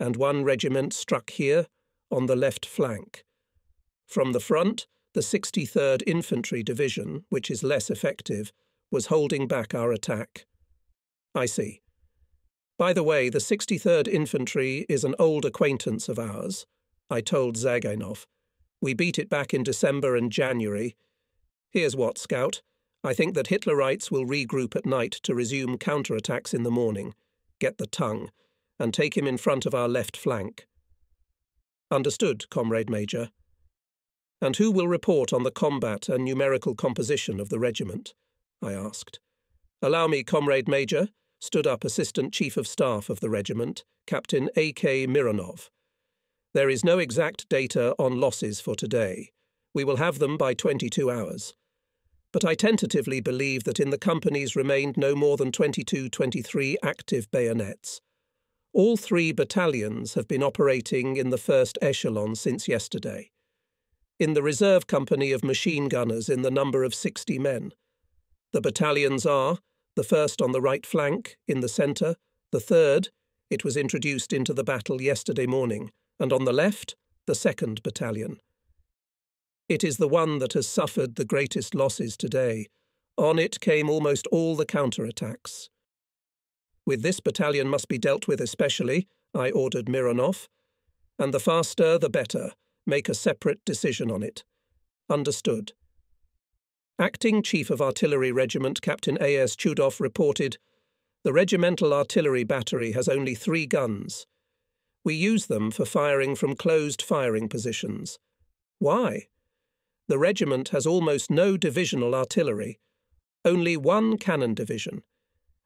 Speaker 1: and one regiment struck here on the left flank. From the front, the 63rd Infantry Division, which is less effective, was holding back our attack. I see. By the way, the 63rd Infantry is an old acquaintance of ours, I told Zagainov we beat it back in December and January. Here's what, Scout. I think that Hitlerites will regroup at night to resume counterattacks in the morning, get the tongue, and take him in front of our left flank. Understood, Comrade Major. And who will report on the combat and numerical composition of the regiment? I asked. Allow me, Comrade Major, stood up Assistant Chief of Staff of the regiment, Captain A.K. Mironov. There is no exact data on losses for today. We will have them by 22 hours. But I tentatively believe that in the companies remained no more than 22 23 active bayonets. All three battalions have been operating in the first echelon since yesterday. In the reserve company of machine gunners in the number of 60 men. The battalions are the first on the right flank, in the centre, the third, it was introduced into the battle yesterday morning, and on the left, the 2nd Battalion. It is the one that has suffered the greatest losses today. On it came almost all the counterattacks. With this battalion must be dealt with especially, I ordered Mironov, and the faster the better. Make a separate decision on it. Understood. Acting Chief of Artillery Regiment Captain A.S. Chudov reported The regimental artillery battery has only three guns. We use them for firing from closed firing positions. Why? The regiment has almost no divisional artillery, only one cannon division,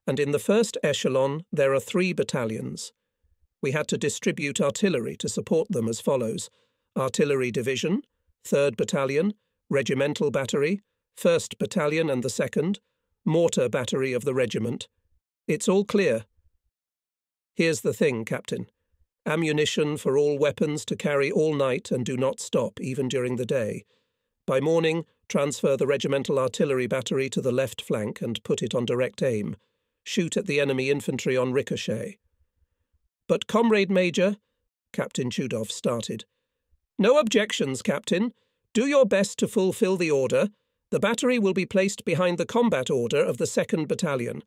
Speaker 1: and in the first echelon there are three battalions. We had to distribute artillery to support them as follows Artillery Division, 3rd Battalion, Regimental Battery, 1st Battalion and the 2nd, Mortar Battery of the regiment. It's all clear. Here's the thing, Captain ammunition for all weapons to carry all night and do not stop, even during the day. By morning, transfer the regimental artillery battery to the left flank and put it on direct aim. Shoot at the enemy infantry on ricochet. But, Comrade Major, Captain Chudov started. No objections, Captain. Do your best to fulfill the order. The battery will be placed behind the combat order of the 2nd Battalion.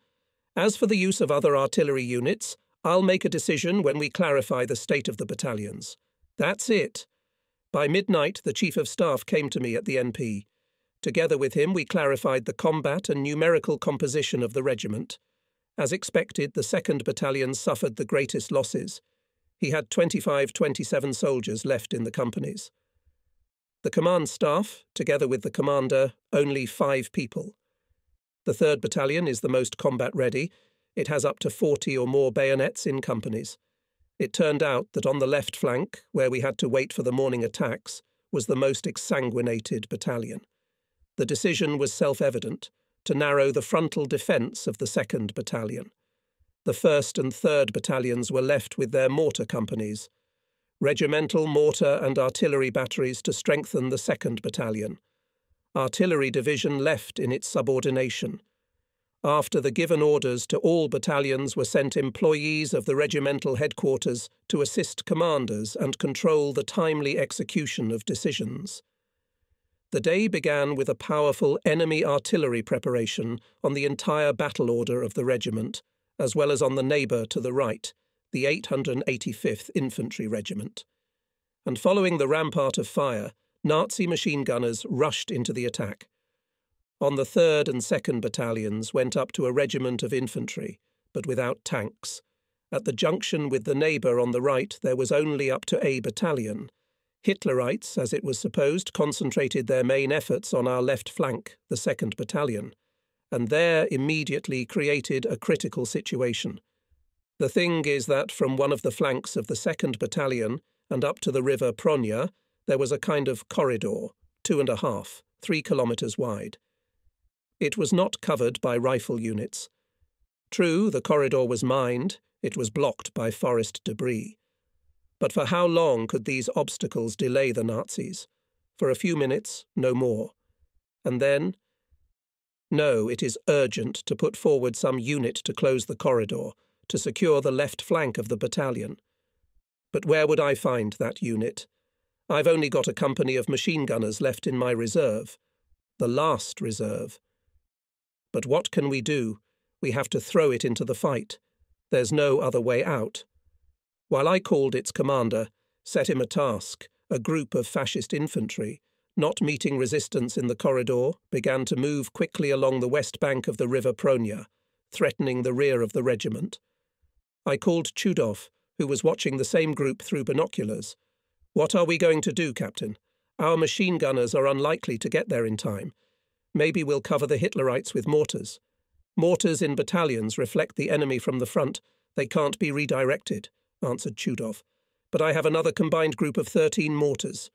Speaker 1: As for the use of other artillery units, I'll make a decision when we clarify the state of the battalions. That's it. By midnight, the Chief of Staff came to me at the NP. Together with him, we clarified the combat and numerical composition of the regiment. As expected, the 2nd Battalion suffered the greatest losses. He had 25 27 soldiers left in the companies. The command staff, together with the commander, only five people. The 3rd Battalion is the most combat ready, it has up to 40 or more bayonets in companies. It turned out that on the left flank, where we had to wait for the morning attacks, was the most exsanguinated battalion. The decision was self evident to narrow the frontal defence of the 2nd Battalion. The 1st and 3rd Battalions were left with their mortar companies, regimental mortar and artillery batteries to strengthen the 2nd Battalion. Artillery Division left in its subordination after the given orders to all battalions were sent employees of the regimental headquarters to assist commanders and control the timely execution of decisions. The day began with a powerful enemy artillery preparation on the entire battle order of the regiment, as well as on the neighbour to the right, the 885th Infantry Regiment. And following the rampart of fire, Nazi machine gunners rushed into the attack. On the 3rd and 2nd battalions went up to a regiment of infantry, but without tanks. At the junction with the neighbour on the right, there was only up to a battalion. Hitlerites, as it was supposed, concentrated their main efforts on our left flank, the 2nd Battalion, and there immediately created a critical situation. The thing is that from one of the flanks of the 2nd Battalion and up to the river Pronya, there was a kind of corridor, two and a half, three kilometres wide. It was not covered by rifle units. True, the corridor was mined, it was blocked by forest debris. But for how long could these obstacles delay the Nazis? For a few minutes, no more. And then? No, it is urgent to put forward some unit to close the corridor, to secure the left flank of the battalion. But where would I find that unit? I've only got a company of machine gunners left in my reserve. The last reserve. But what can we do? We have to throw it into the fight. There's no other way out. While I called its commander, set him a task, a group of fascist infantry, not meeting resistance in the corridor, began to move quickly along the west bank of the river Pronya, threatening the rear of the regiment. I called Chudov, who was watching the same group through binoculars. What are we going to do, Captain? Our machine gunners are unlikely to get there in time. Maybe we'll cover the Hitlerites with mortars. Mortars in battalions reflect the enemy from the front. They can't be redirected, answered Chudov. But I have another combined group of 13 mortars.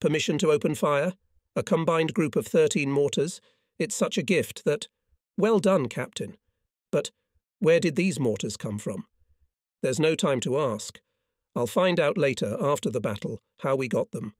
Speaker 1: Permission to open fire? A combined group of 13 mortars? It's such a gift that. Well done, Captain. But where did these mortars come from? There's no time to ask. I'll find out later, after the battle, how we got them.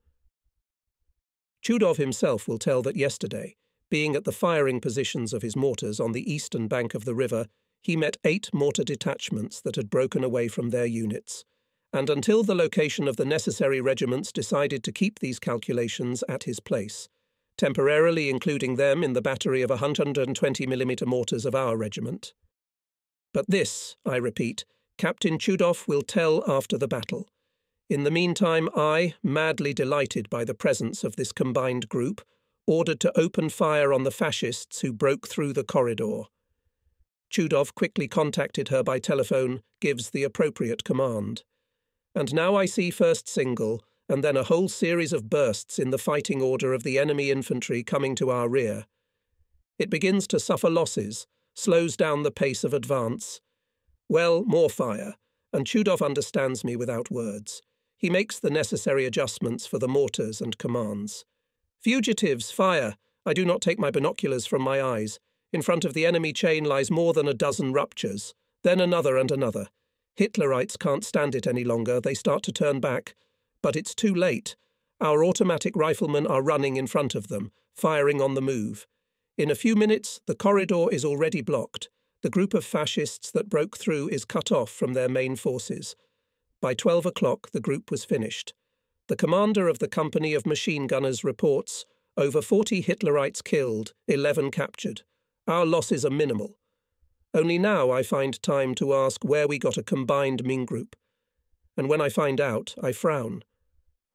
Speaker 1: Chudov himself will tell that yesterday, being at the firing positions of his mortars on the eastern bank of the river, he met eight mortar detachments that had broken away from their units. And until the location of the necessary regiments decided to keep these calculations at his place, temporarily including them in the battery of 120mm mortars of our regiment. But this, I repeat, Captain Chudov will tell after the battle. In the meantime, I, madly delighted by the presence of this combined group, ordered to open fire on the fascists who broke through the corridor. Chudov quickly contacted her by telephone, gives the appropriate command. And now I see first single, and then a whole series of bursts in the fighting order of the enemy infantry coming to our rear. It begins to suffer losses, slows down the pace of advance. Well, more fire, and Chudov understands me without words. He makes the necessary adjustments for the mortars and commands. Fugitives, fire! I do not take my binoculars from my eyes. In front of the enemy chain lies more than a dozen ruptures, then another and another. Hitlerites can't stand it any longer, they start to turn back. But it's too late. Our automatic riflemen are running in front of them, firing on the move. In a few minutes, the corridor is already blocked. The group of fascists that broke through is cut off from their main forces. By 12 o'clock, the group was finished. The commander of the company of machine gunners reports over 40 Hitlerites killed, 11 captured. Our losses are minimal. Only now I find time to ask where we got a combined Ming group. And when I find out, I frown.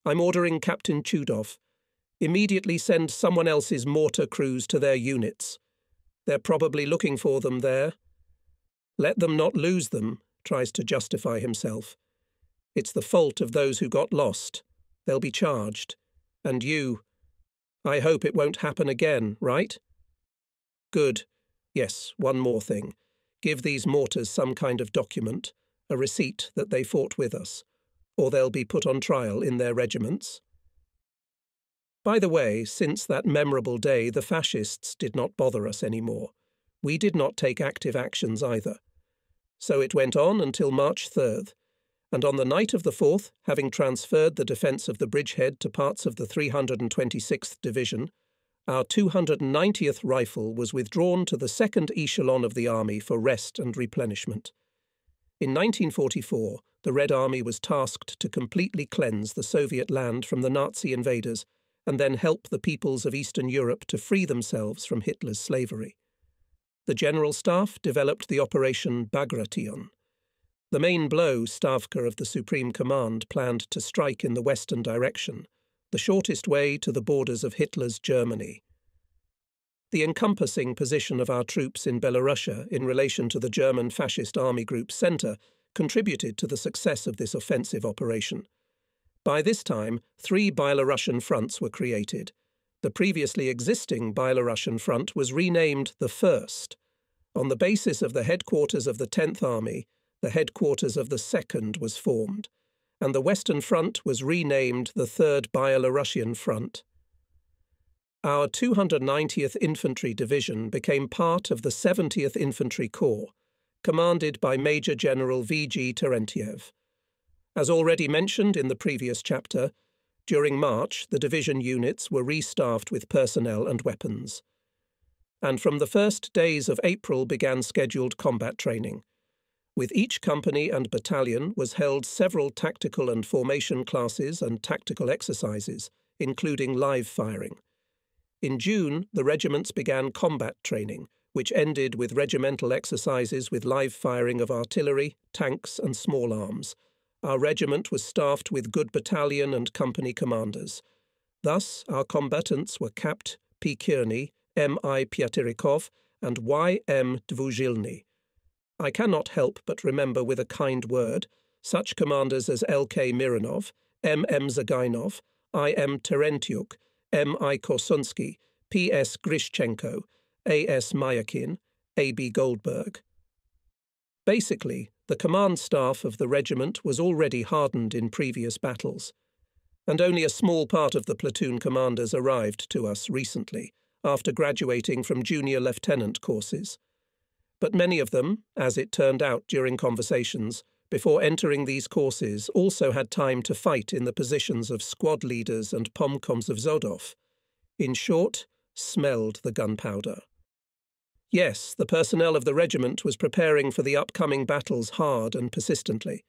Speaker 1: I'm ordering Captain Chudov. Immediately send someone else's mortar crews to their units. They're probably looking for them there. Let them not lose them, tries to justify himself. It's the fault of those who got lost. They'll be charged. And you. I hope it won't happen again, right? Good. Yes, one more thing. Give these mortars some kind of document, a receipt that they fought with us, or they'll be put on trial in their regiments. By the way, since that memorable day, the fascists did not bother us any more. We did not take active actions either. So it went on until March 3rd, and on the night of the 4th, having transferred the defence of the bridgehead to parts of the 326th Division, our 290th Rifle was withdrawn to the second echelon of the army for rest and replenishment. In 1944, the Red Army was tasked to completely cleanse the Soviet land from the Nazi invaders and then help the peoples of Eastern Europe to free themselves from Hitler's slavery. the General Staff developed the Operation Bagration. The main blow Stavka of the Supreme Command planned to strike in the western direction, the shortest way to the borders of Hitler's Germany. The encompassing position of our troops in Belorussia in relation to the German fascist army Group centre contributed to the success of this offensive operation. By this time, three Byelorussian fronts were created. The previously existing Byelorussian front was renamed the First. On the basis of the headquarters of the 10th Army, the headquarters of the 2nd was formed, and the Western Front was renamed the 3rd Byelorussian Front. Our 290th Infantry Division became part of the 70th Infantry Corps, commanded by Major General V.G. Terentiev. As already mentioned in the previous chapter, during March the division units were restaffed with personnel and weapons. And from the first days of April began scheduled combat training. With each company and battalion was held several tactical and formation classes and tactical exercises, including live firing. In June, the regiments began combat training, which ended with regimental exercises with live firing of artillery, tanks, and small arms our regiment was staffed with good battalion and company commanders. Thus, our combatants were Capt. P. Kearney, M. I. Pyatirikov, and Y. M. Dvuzhilny. I cannot help but remember with a kind word such commanders as L. K. Miranov, M. M. Zagainov, I. M. Terentiuk, M. I. Korsunsky, P. S. Grishchenko, A. S. Mayakin, A. B. Goldberg. Basically, the command staff of the regiment was already hardened in previous battles, and only a small part of the platoon commanders arrived to us recently, after graduating from junior lieutenant courses. But many of them, as it turned out during conversations, before entering these courses also had time to fight in the positions of squad leaders and pomcoms of Zhodov. In short, smelled the gunpowder. Yes, the personnel of the regiment was preparing for the upcoming battles hard and persistently.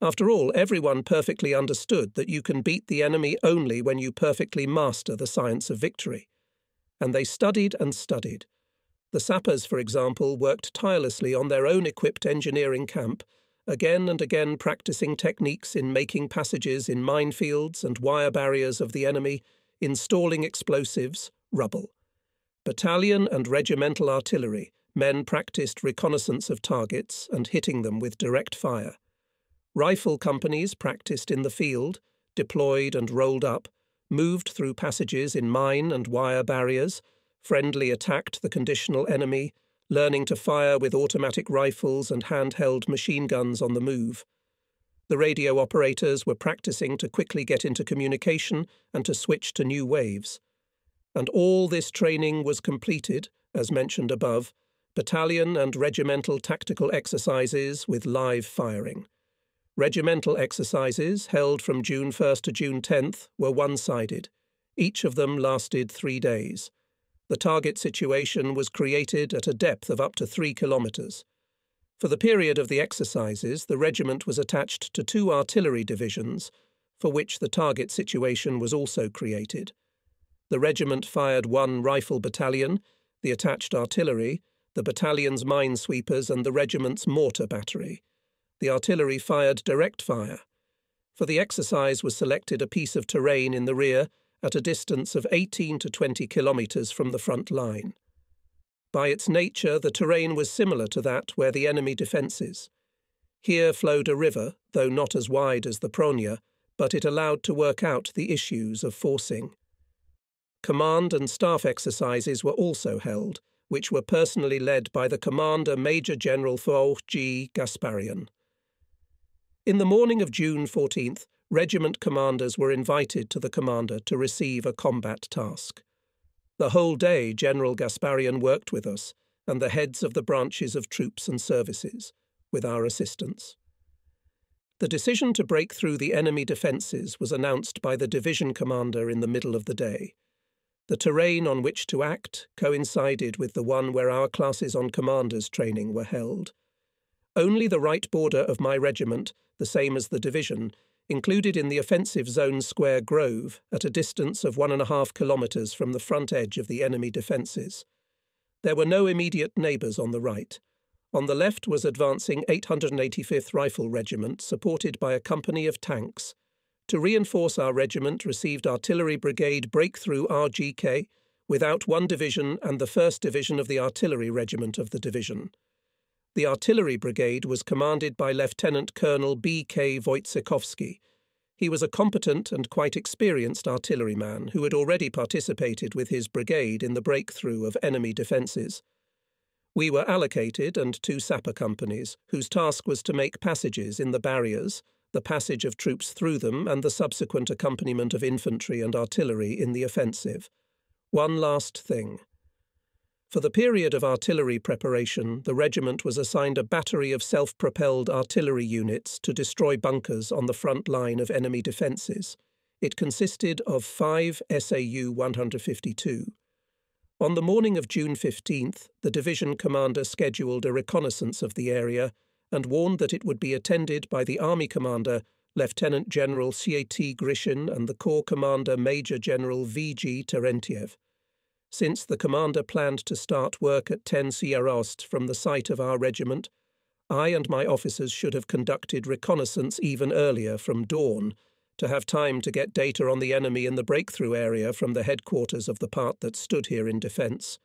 Speaker 1: After all, everyone perfectly understood that you can beat the enemy only when you perfectly master the science of victory. And they studied and studied. The sappers, for example, worked tirelessly on their own equipped engineering camp, again and again practicing techniques in making passages in minefields and wire barriers of the enemy, installing explosives, rubble. Battalion and regimental artillery, men practiced reconnaissance of targets and hitting them with direct fire. Rifle companies practiced in the field, deployed and rolled up, moved through passages in mine and wire barriers, friendly attacked the conditional enemy, learning to fire with automatic rifles and handheld machine guns on the move. The radio operators were practicing to quickly get into communication and to switch to new waves and all this training was completed, as mentioned above, battalion and regimental tactical exercises with live firing. Regimental exercises, held from June 1st to June 10th, were one sided. Each of them lasted three days. The target situation was created at a depth of up to three kilometres. For the period of the exercises, the regiment was attached to two artillery divisions, for which the target situation was also created. The regiment fired one rifle battalion, the attached artillery, the battalion's minesweepers, and the regiment's mortar battery. The artillery fired direct fire. For the exercise was selected a piece of terrain in the rear at a distance of 18 to 20 kilometres from the front line. By its nature, the terrain was similar to that where the enemy defences. Here flowed a river, though not as wide as the Pronya, but it allowed to work out the issues of forcing. Command and staff exercises were also held, which were personally led by the commander Major General Fouch G. Gasparian. In the morning of June 14th, regiment commanders were invited to the commander to receive a combat task. The whole day General Gasparian worked with us, and the heads of the branches of troops and services, with our assistance. The decision to break through the enemy defences was announced by the division commander in the middle of the day. The terrain on which to act coincided with the one where our classes on commanders training were held. Only the right border of my regiment, the same as the division, included in the offensive zone Square Grove, at a distance of one and a half kilometres from the front edge of the enemy defences. There were no immediate neighbours on the right. On the left was advancing 885th Rifle Regiment, supported by a company of tanks. To reinforce our regiment received Artillery Brigade Breakthrough RGK, without one division and the 1st Division of the Artillery Regiment of the division. The Artillery Brigade was commanded by Lieutenant Colonel B.K. Wojciechowski. He was a competent and quite experienced artilleryman who had already participated with his brigade in the breakthrough of enemy defences. We were allocated and two sapper companies, whose task was to make passages in the barriers, the passage of troops through them, and the subsequent accompaniment of infantry and artillery in the offensive. One last thing. For the period of artillery preparation, the regiment was assigned a battery of self propelled artillery units to destroy bunkers on the front line of enemy defences. It consisted of five SAU 152, on the morning of June 15th, the division commander scheduled a reconnaissance of the area and warned that it would be attended by the Army commander, Lieutenant General C.A.T. Grishin, and the Corps commander, Major General V.G. Terentiev. Since the commander planned to start work at 10 Sierrost from the site of our regiment, I and my officers should have conducted reconnaissance even earlier from dawn to have time to get data on the enemy in the breakthrough area from the headquarters of the part that stood here in defence.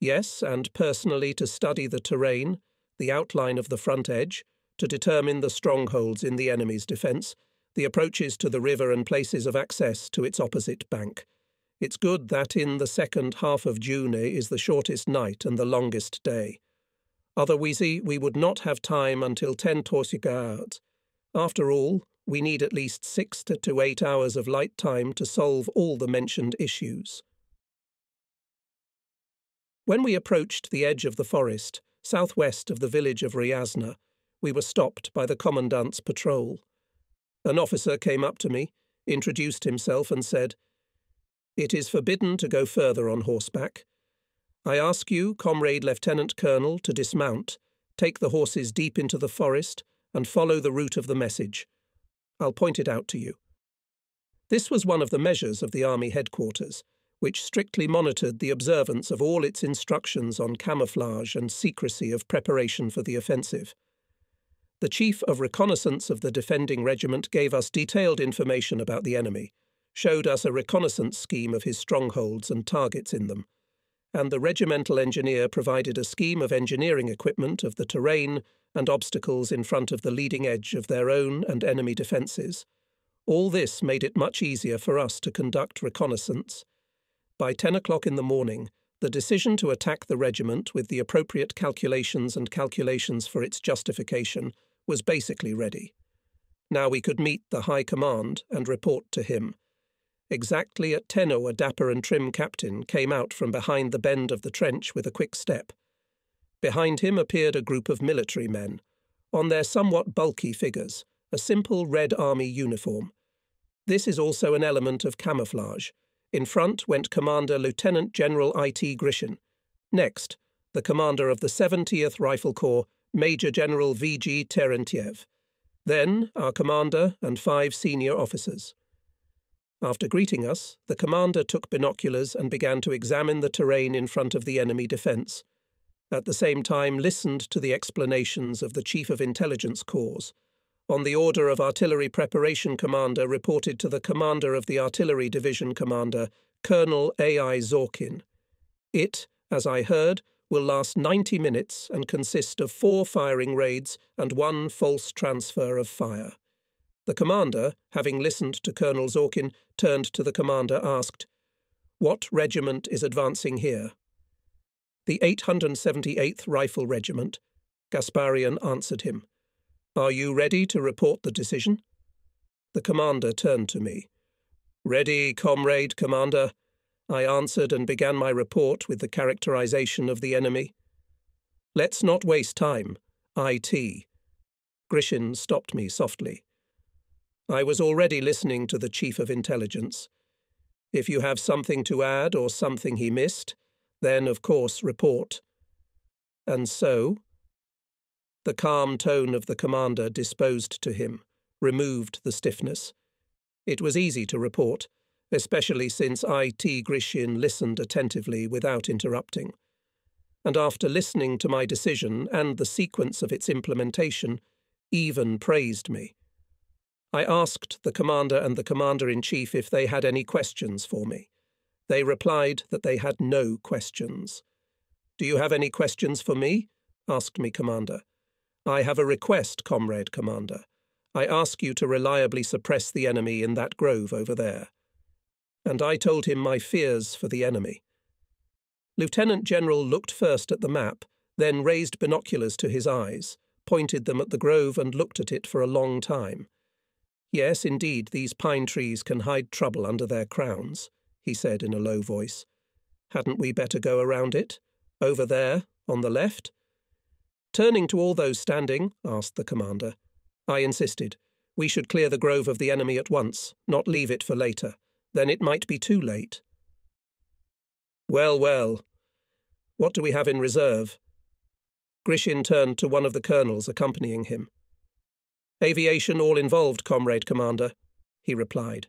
Speaker 1: Yes, and personally to study the terrain, the outline of the front edge, to determine the strongholds in the enemy's defence, the approaches to the river and places of access to its opposite bank. It's good that in the second half of June is the shortest night and the longest day. Otherwise, we would not have time until 10 Torsigard. After all, we need at least six to eight hours of light time to solve all the mentioned issues. When we approached the edge of the forest, southwest of the village of Ryazna, we were stopped by the commandant's patrol. An officer came up to me, introduced himself, and said, It is forbidden to go further on horseback. I ask you, Comrade Lieutenant Colonel, to dismount, take the horses deep into the forest, and follow the route of the message. I'll point it out to you. This was one of the measures of the Army headquarters, which strictly monitored the observance of all its instructions on camouflage and secrecy of preparation for the offensive. The Chief of Reconnaissance of the defending regiment gave us detailed information about the enemy, showed us a reconnaissance scheme of his strongholds and targets in them, and the regimental engineer provided a scheme of engineering equipment of the terrain and obstacles in front of the leading edge of their own and enemy defences. All this made it much easier for us to conduct reconnaissance. By ten o'clock in the morning, the decision to attack the regiment with the appropriate calculations and calculations for its justification was basically ready. Now we could meet the High Command and report to him. Exactly at ten a dapper and trim captain came out from behind the bend of the trench with a quick step. Behind him appeared a group of military men. On their somewhat bulky figures, a simple red army uniform. This is also an element of camouflage. In front went Commander Lieutenant General I.T. Grishin. Next, the commander of the 70th Rifle Corps, Major General V.G. Terentiev. Then, our commander and five senior officers. After greeting us, the commander took binoculars and began to examine the terrain in front of the enemy defence at the same time listened to the explanations of the Chief of Intelligence Corps. On the order of Artillery Preparation Commander reported to the Commander of the Artillery Division Commander, Colonel A.I. Zorkin. It, as I heard, will last 90 minutes and consist of four firing raids and one false transfer of fire. The commander, having listened to Colonel Zorkin, turned to the commander, asked, What regiment is advancing here? the 878th Rifle Regiment. Gasparian answered him. Are you ready to report the decision? The commander turned to me. Ready, comrade, commander. I answered and began my report with the characterization of the enemy. Let's not waste time. IT. Grishin stopped me softly. I was already listening to the Chief of Intelligence. If you have something to add or something he missed, then, of course, report. And so? The calm tone of the commander disposed to him, removed the stiffness. It was easy to report, especially since I.T. Grishin listened attentively without interrupting. and after listening to my decision and the sequence of its implementation, even praised me. I asked the commander and the commander in chief if they had any questions for me. They replied that they had no questions. Do you have any questions for me? asked me commander. I have a request, comrade commander. I ask you to reliably suppress the enemy in that grove over there. And I told him my fears for the enemy. Lieutenant General looked first at the map, then raised binoculars to his eyes, pointed them at the grove, and looked at it for a long time. Yes, indeed, these pine trees can hide trouble under their crowns, he said in a low voice. Hadn't we better go around it? Over there, on the left? Turning to all those standing, asked the commander. I insisted. We should clear the grove of the enemy at once, not leave it for later. Then it might be too late. Well, well. What do we have in reserve? Grishin turned to one of the colonels accompanying him. Aviation all involved, comrade commander, he replied.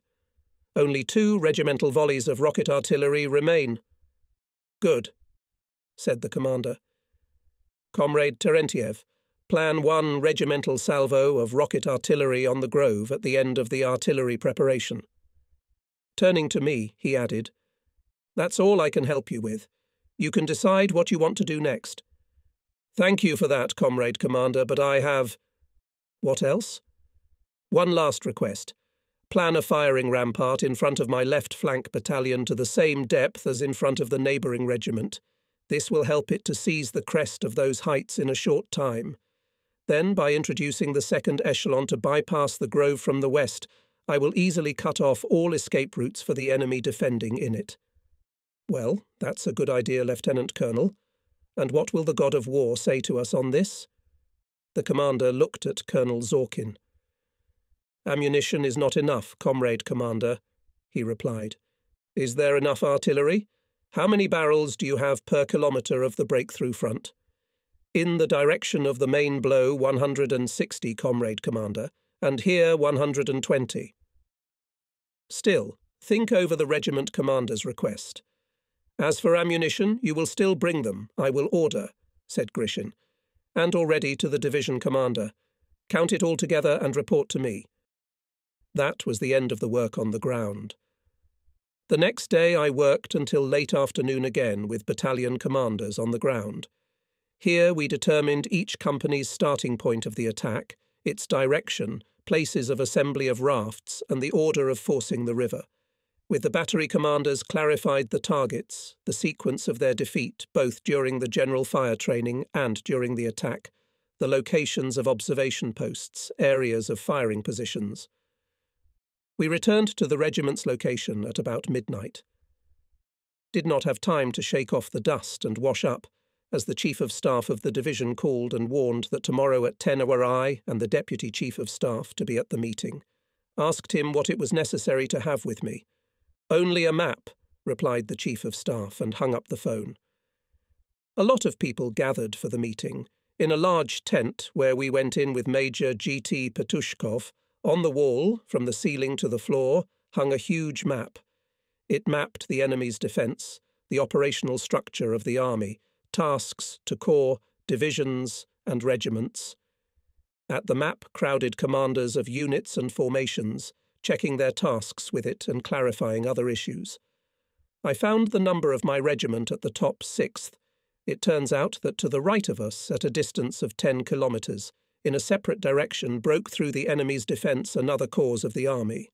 Speaker 1: Only two regimental volleys of rocket artillery remain. Good, said the commander. Comrade Terentiev, plan one regimental salvo of rocket artillery on the grove at the end of the artillery preparation. Turning to me, he added, That's all I can help you with. You can decide what you want to do next. Thank you for that, comrade commander, but I have. What else? One last request. Plan a firing rampart in front of my left flank battalion to the same depth as in front of the neighbouring regiment. This will help it to seize the crest of those heights in a short time. Then, by introducing the second echelon to bypass the grove from the west, I will easily cut off all escape routes for the enemy defending in it. Well, that's a good idea, Lieutenant Colonel. And what will the God of War say to us on this? The commander looked at Colonel Zorkin. Ammunition is not enough, comrade commander, he replied. Is there enough artillery? How many barrels do you have per kilometre of the breakthrough front? In the direction of the main blow, 160, comrade commander, and here 120. Still, think over the regiment commander's request. As for ammunition, you will still bring them, I will order, said Grishin, and already to the division commander. Count it all together and report to me. That was the end of the work on the ground. The next day I worked until late afternoon again with battalion commanders on the ground. Here we determined each company's starting point of the attack, its direction, places of assembly of rafts, and the order of forcing the river. With the battery commanders clarified the targets, the sequence of their defeat both during the general fire training and during the attack, the locations of observation posts, areas of firing positions. We returned to the regiment's location at about midnight. Did not have time to shake off the dust and wash up, as the Chief of Staff of the division called and warned that tomorrow at ten were I and the Deputy Chief of Staff to be at the meeting. Asked him what it was necessary to have with me. Only a map, replied the Chief of Staff, and hung up the phone. A lot of people gathered for the meeting, in a large tent where we went in with Major G.T. Petushkov, on the wall, from the ceiling to the floor, hung a huge map. It mapped the enemy's defence, the operational structure of the army, tasks to corps, divisions, and regiments. At the map crowded commanders of units and formations, checking their tasks with it and clarifying other issues. I found the number of my regiment at the top sixth. It turns out that to the right of us, at a distance of ten kilometres, in a separate direction broke through the enemy's defence another corps of the army.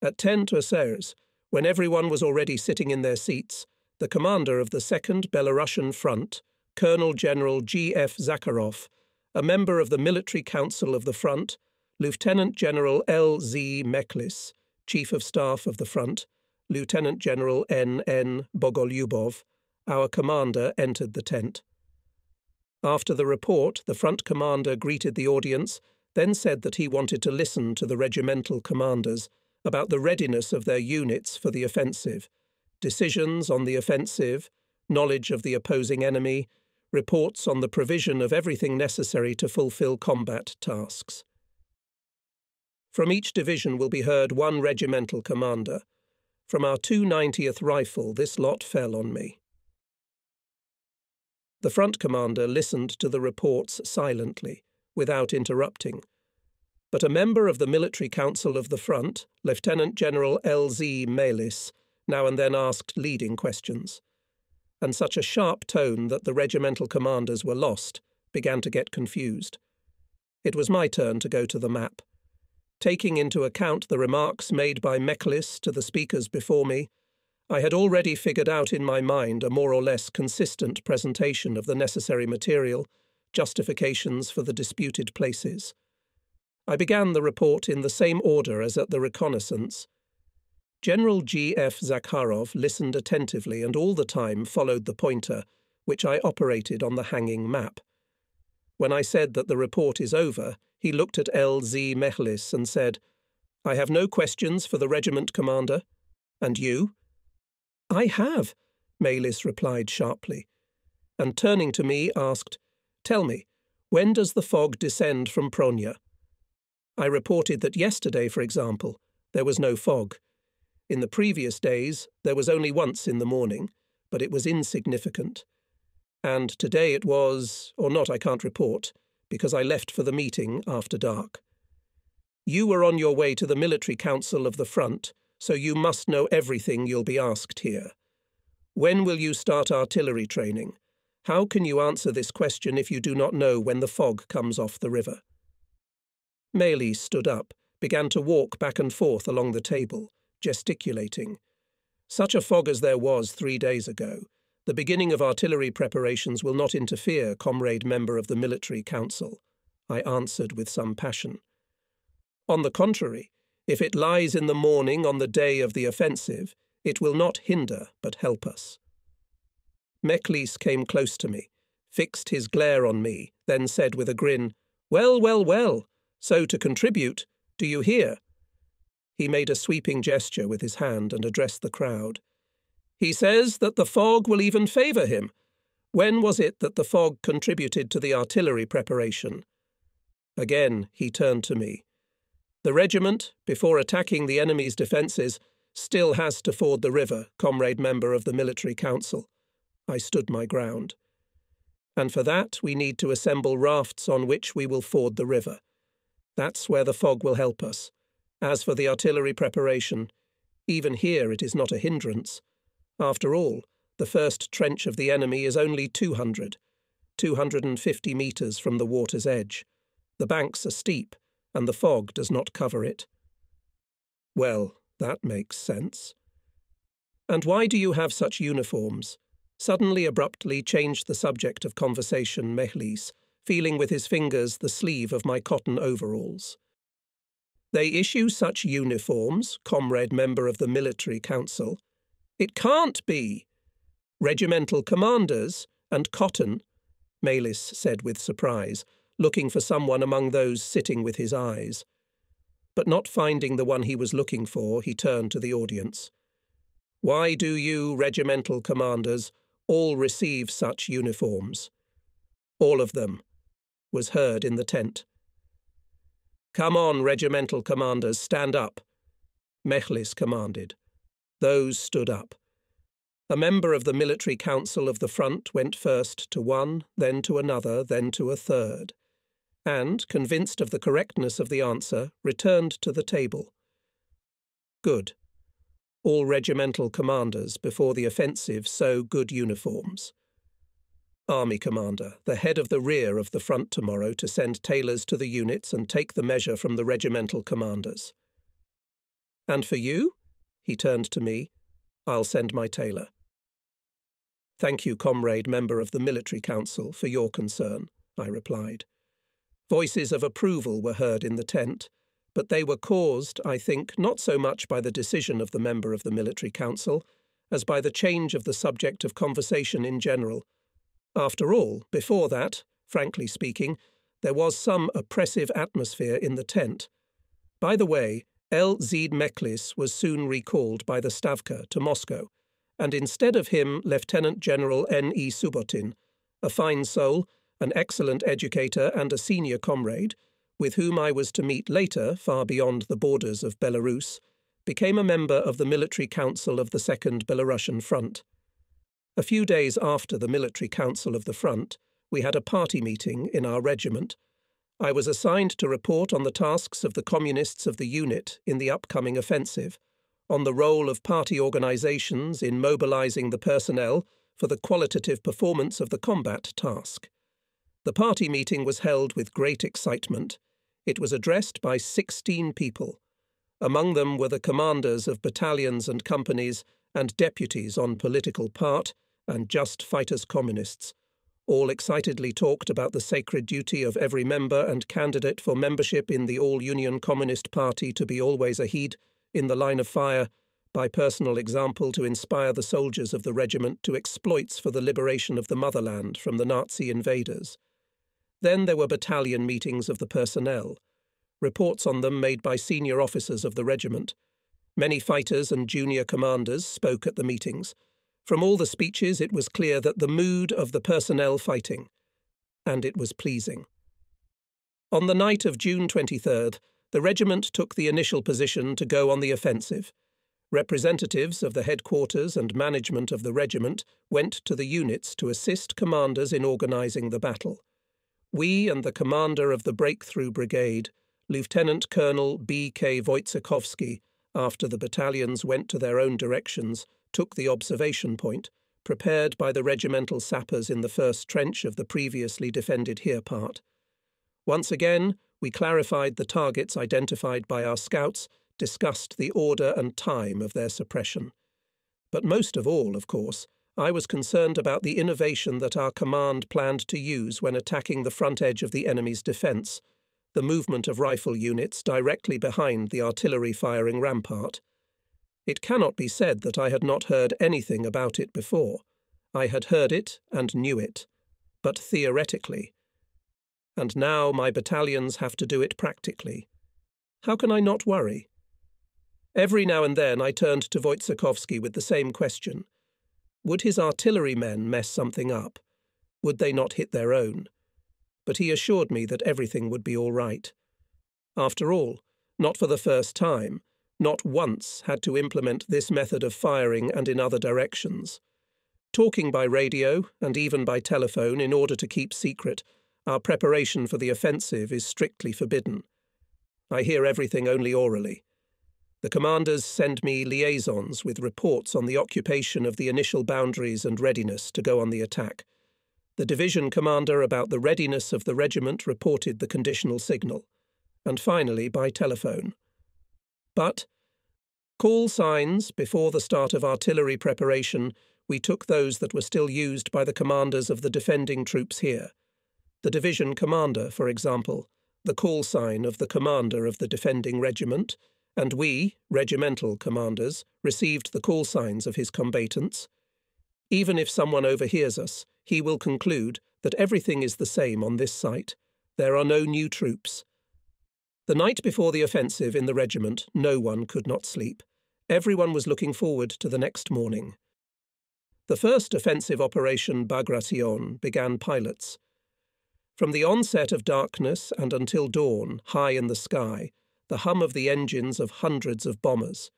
Speaker 1: At ten Terceirs, when everyone was already sitting in their seats, the commander of the 2nd Belarusian Front, Colonel General G. F. Zakharov, a member of the Military Council of the Front, Lieutenant General L. Z. Mekhlis, Chief of Staff of the Front, Lieutenant General N. N. Bogolyubov, our commander entered the tent. After the report, the front commander greeted the audience, then said that he wanted to listen to the regimental commanders about the readiness of their units for the offensive, decisions on the offensive, knowledge of the opposing enemy, reports on the provision of everything necessary to fulfill combat tasks. From each division will be heard one regimental commander. From our 290th Rifle, this lot fell on me. The front commander listened to the reports silently, without interrupting. But a member of the Military Council of the Front, Lieutenant General L.Z. Melis, now and then asked leading questions. And such a sharp tone that the regimental commanders were lost, began to get confused. It was my turn to go to the map. Taking into account the remarks made by Mekhlis to the speakers before me, I had already figured out in my mind a more or less consistent presentation of the necessary material, justifications for the disputed places. I began the report in the same order as at the reconnaissance. General G. F. Zakharov listened attentively and all the time followed the pointer, which I operated on the hanging map. When I said that the report is over, he looked at L. Z. Mekhlis and said, I have no questions for the regiment commander. And you? I have, Melis replied sharply, and turning to me asked, Tell me, when does the fog descend from Pronya? I reported that yesterday, for example, there was no fog. In the previous days, there was only once in the morning, but it was insignificant. And today it was, or not, I can't report, because I left for the meeting after dark. You were on your way to the military council of the front, so you must know everything you'll be asked here. When will you start artillery training? How can you answer this question if you do not know when the fog comes off the river? Melis stood up, began to walk back and forth along the table, gesticulating. Such a fog as there was three days ago, the beginning of artillery preparations will not interfere, comrade member of the military council, I answered with some passion. On the contrary, if it lies in the morning on the day of the offensive, it will not hinder but help us. Mekhlis came close to me, fixed his glare on me, then said with a grin, Well, well, well, so to contribute, do you hear? He made a sweeping gesture with his hand and addressed the crowd. He says that the fog will even favour him. When was it that the fog contributed to the artillery preparation? Again he turned to me. The regiment, before attacking the enemy's defences, still has to ford the river, comrade member of the military council. I stood my ground. And for that we need to assemble rafts on which we will ford the river. That's where the fog will help us. As for the artillery preparation, even here it is not a hindrance. After all, the first trench of the enemy is only 200, 250 metres from the water's edge. The banks are steep, and the fog does not cover it. Well, that makes sense. And why do you have such uniforms? Suddenly abruptly changed the subject of conversation Mekhlis, feeling with his fingers the sleeve of my cotton overalls. They issue such uniforms, comrade member of the military council, it can't be. Regimental commanders and cotton, Melis said with surprise, looking for someone among those sitting with his eyes. But not finding the one he was looking for, he turned to the audience. Why do you, regimental commanders, all receive such uniforms? All of them, was heard in the tent. Come on, regimental commanders, stand up, Mekhlis commanded. Those stood up. A member of the military council of the front went first to one, then to another, then to a third, and, convinced of the correctness of the answer, returned to the table. Good. All regimental commanders before the offensive sew good uniforms. Army Commander, the head of the rear of the front tomorrow to send tailors to the units and take the measure from the regimental commanders. And for you? He turned to me. I'll send my tailor. Thank you, comrade member of the Military Council, for your concern, I replied. Voices of approval were heard in the tent, but they were caused, I think, not so much by the decision of the member of the Military Council as by the change of the subject of conversation in general. After all, before that, frankly speaking, there was some oppressive atmosphere in the tent. By the way, L. Zid Mekhlis was soon recalled by the Stavka to Moscow, and instead of him, Lieutenant General N. E. Subbotin, a fine soul, an excellent educator, and a senior comrade, with whom I was to meet later, far beyond the borders of Belarus, became a member of the military council of the Second Belarusian Front. A few days after the military council of the front, we had a party meeting in our regiment. I was assigned to report on the tasks of the communists of the unit in the upcoming offensive, on the role of party organizations in mobilizing the personnel for the qualitative performance of the combat task. The party meeting was held with great excitement. It was addressed by 16 people. Among them were the commanders of battalions and companies and deputies on political part and just fighters communists. All excitedly talked about the sacred duty of every member and candidate for membership in the All Union Communist Party to be always a ahead, in the line of fire, by personal example to inspire the soldiers of the regiment to exploits for the liberation of the motherland from the Nazi invaders. Then there were battalion meetings of the personnel, reports on them made by senior officers of the regiment. Many fighters and junior commanders spoke at the meetings. From all the speeches, it was clear that the mood of the personnel fighting, and it was pleasing. On the night of June 23rd, the regiment took the initial position to go on the offensive. Representatives of the headquarters and management of the regiment went to the units to assist commanders in organising the battle. We and the commander of the Breakthrough Brigade, Lieutenant Colonel B. K. Wojciechowski, after the battalions went to their own directions, took the observation point, prepared by the regimental sappers in the first trench of the previously defended here part. Once again, we clarified the targets identified by our scouts discussed the order and time of their suppression. But most of all, of course, I was concerned about the innovation that our command planned to use when attacking the front edge of the enemy's defence, the movement of rifle units directly behind the artillery firing rampart. It cannot be said that I had not heard anything about it before. I had heard it and knew it, but theoretically. And now my battalions have to do it practically. How can I not worry? Every now and then I turned to Wojciechowski with the same question. Would his artillery men mess something up? Would they not hit their own? But he assured me that everything would be all right. After all, not for the first time, not once had to implement this method of firing and in other directions. Talking by radio, and even by telephone in order to keep secret, our preparation for the offensive is strictly forbidden. I hear everything only orally. The commanders send me liaisons with reports on the occupation of the initial boundaries and readiness to go on the attack. The division commander about the readiness of the regiment reported the conditional signal, and finally by telephone. But call signs before the start of artillery preparation, we took those that were still used by the commanders of the defending troops here. The division commander, for example, the call sign of the commander of the defending regiment, and we, regimental commanders, received the call signs of his combatants. Even if someone overhears us, he will conclude that everything is the same on this site. There are no new troops. The night before the offensive in the regiment, no one could not sleep. Everyone was looking forward to the next morning. The first offensive operation Bagration began pilots. From the onset of darkness and until dawn, high in the sky, the hum of the engines of hundreds of bombers.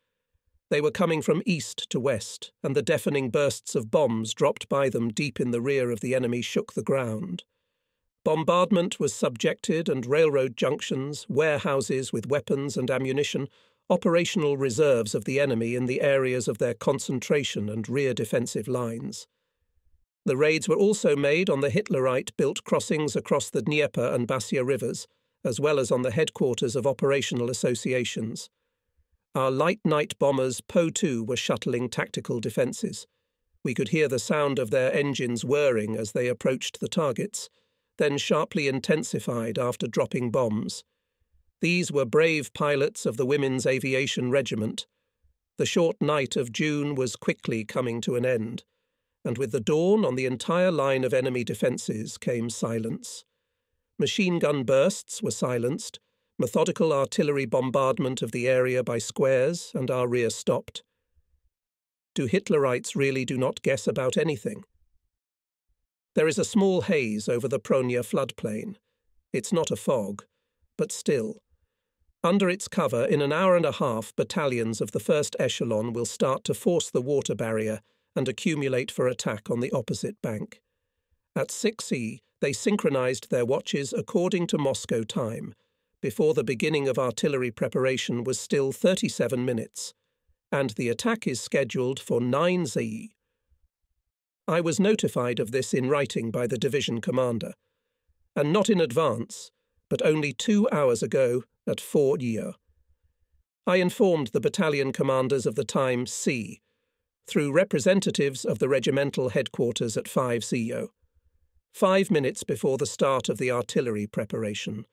Speaker 1: They were coming from east to west, and the deafening bursts of bombs dropped by them deep in the rear of the enemy shook the ground. Bombardment was subjected, and railroad junctions, warehouses with weapons and ammunition, operational reserves of the enemy in the areas of their concentration and rear defensive lines. The raids were also made on the Hitlerite built crossings across the Dnieper and Basia rivers, as well as on the headquarters of operational associations. Our light night bombers Po 2 were shuttling tactical defences. We could hear the sound of their engines whirring as they approached the targets, then sharply intensified after dropping bombs. These were brave pilots of the Women's Aviation Regiment. The short night of June was quickly coming to an end, and with the dawn on the entire line of enemy defences came silence. Machine gun bursts were silenced, methodical artillery bombardment of the area by squares, and our rear stopped. Do Hitlerites really do not guess about anything? There is a small haze over the Pronia floodplain. It's not a fog, but still. Under its cover, in an hour and a half, battalions of the first echelon will start to force the water barrier and accumulate for attack on the opposite bank. At 6E, they synchronized their watches according to Moscow time, before the beginning of artillery preparation was still 37 minutes, and the attack is scheduled for 9Z. I was notified of this in writing by the division commander, and not in advance, but only two hours ago at 4 year. I informed the battalion commanders of the time C through representatives of the regimental headquarters at 5 CO. Five minutes before the start of the artillery preparation,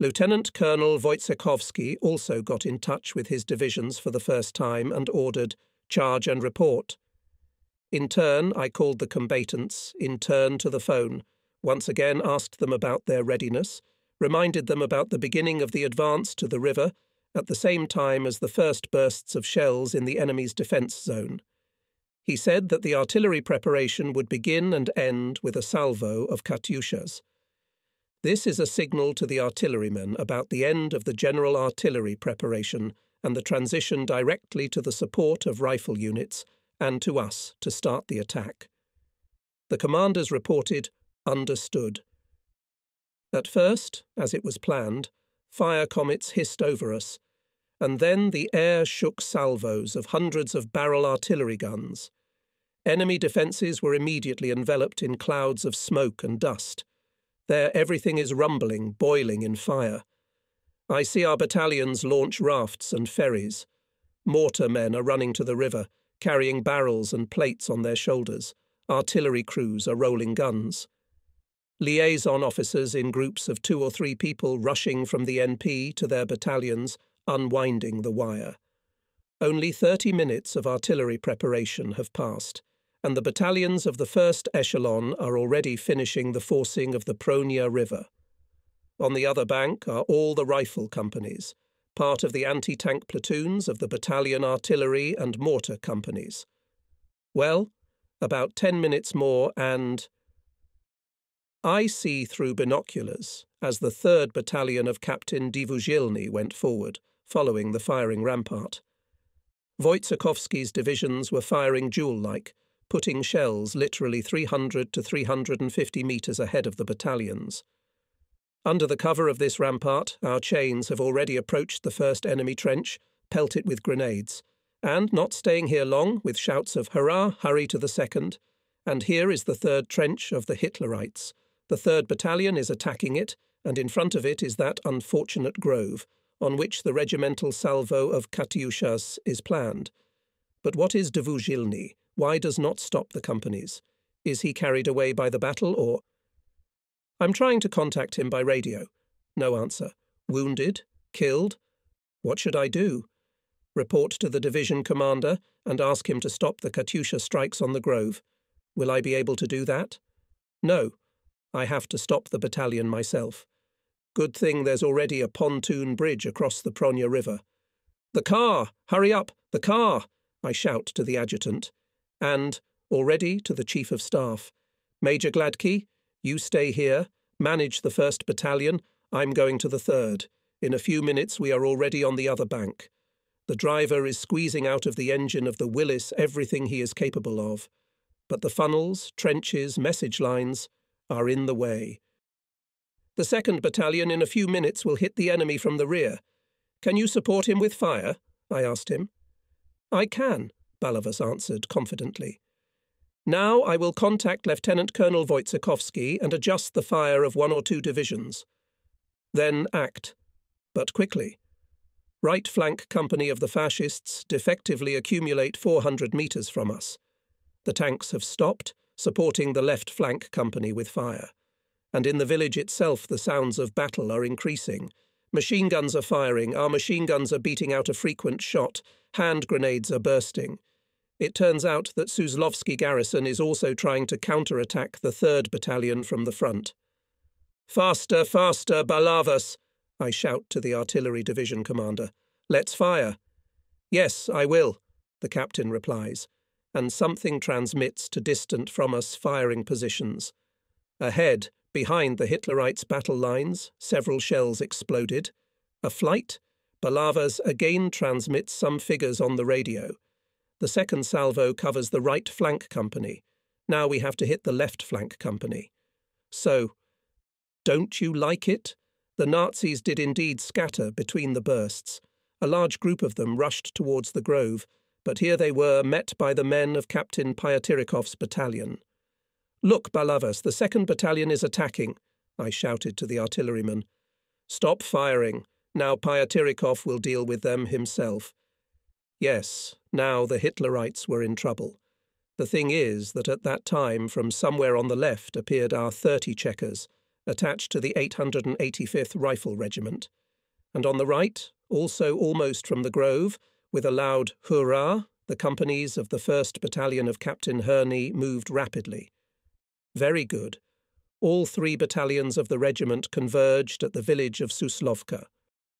Speaker 1: Lieutenant Colonel Wojciechowski also got in touch with his divisions for the first time and ordered charge and report. In turn, I called the combatants, in turn to the phone, once again asked them about their readiness, reminded them about the beginning of the advance to the river at the same time as the first bursts of shells in the enemy's defence zone. He said that the artillery preparation would begin and end with a salvo of Katyushas. This is a signal to the artillerymen about the end of the general artillery preparation and the transition directly to the support of rifle units and to us to start the attack. The commanders reported, understood. At first, as it was planned, fire comets hissed over us, and then the air shook salvos of hundreds of barrel artillery guns. Enemy defences were immediately enveloped in clouds of smoke and dust. There everything is rumbling, boiling in fire. I see our battalions launch rafts and ferries. Mortar men are running to the river, carrying barrels and plates on their shoulders. Artillery crews are rolling guns. Liaison officers in groups of two or three people rushing from the NP to their battalions, unwinding the wire. Only 30 minutes of artillery preparation have passed and the battalions of the first echelon are already finishing the forcing of the Pronia River. On the other bank are all the rifle companies, part of the anti tank platoons of the battalion artillery and mortar companies. Well, about ten minutes more, and. I see through binoculars as the 3rd Battalion of Captain Dvuzhilny went forward, following the firing rampart. Wojciechowski's divisions were firing jewel like, putting shells literally 300 to 350 metres ahead of the battalions. Under the cover of this rampart, our chains have already approached the first enemy trench, pelt it with grenades, and, not staying here long, with shouts of hurrah, hurry to the second, and here is the third trench of the Hitlerites. The third battalion is attacking it, and in front of it is that unfortunate grove, on which the regimental salvo of Katyushas is planned. But what is Dvuzhilny? Why does not stop the companies? Is he carried away by the battle, or. I'm trying to contact him by radio. No answer. Wounded? Killed? What should I do? Report to the division commander and ask him to stop the Katyusha strikes on the Grove. Will I be able to do that? No. I have to stop the battalion myself. Good thing there's already a pontoon bridge across the Pronya River. The car! Hurry up! The car! I shout to the adjutant and, already to the Chief of Staff, Major Gladkey, you stay here, manage the 1st Battalion, I'm going to the 3rd. In a few minutes we are already on the other bank. The driver is squeezing out of the engine of the Willys everything he is capable of. But the funnels, trenches, message lines are in the way. The 2nd Battalion in a few minutes will hit the enemy from the rear. Can you support him with fire? I asked him. I can, Balavas answered confidently. Now I will contact Lieutenant Colonel Wojciechowski and adjust the fire of one or two divisions. Then act, but quickly. Right flank company of the fascists defectively accumulate 400 metres from us. The tanks have stopped, supporting the left flank company with fire. And in the village itself the sounds of battle are increasing. Machine guns are firing, our machine guns are beating out a frequent shot, hand grenades are bursting. It turns out that Suslovsky garrison is also trying to counterattack the 3rd Battalion from the front. Faster, faster, Balavas! I shout to the artillery division commander. Let's fire. Yes, I will, the captain replies, and something transmits to distant from us firing positions. Ahead, behind the Hitlerites' battle lines, several shells exploded. A flight? Balavas again transmits some figures on the radio The second salvo covers the right flank company. Now we have to hit the left flank company. So, don't you like it? The Nazis did indeed scatter between the bursts. A large group of them rushed towards the grove, but here they were met by the men of Captain Pyatirikov's battalion. Look, Balavas, the second battalion is attacking, I shouted to the artilleryman. Stop firing. Now Pyatirikov will deal with them himself. Yes, now the Hitlerites were in trouble. The thing is that at that time, from somewhere on the left appeared our 30 checkers, attached to the 885th Rifle Regiment. And on the right, also almost from the grove, with a loud hurrah, the companies of the 1st Battalion of Captain Herney moved rapidly. Very good. All three battalions of the regiment converged at the village of Suslovka.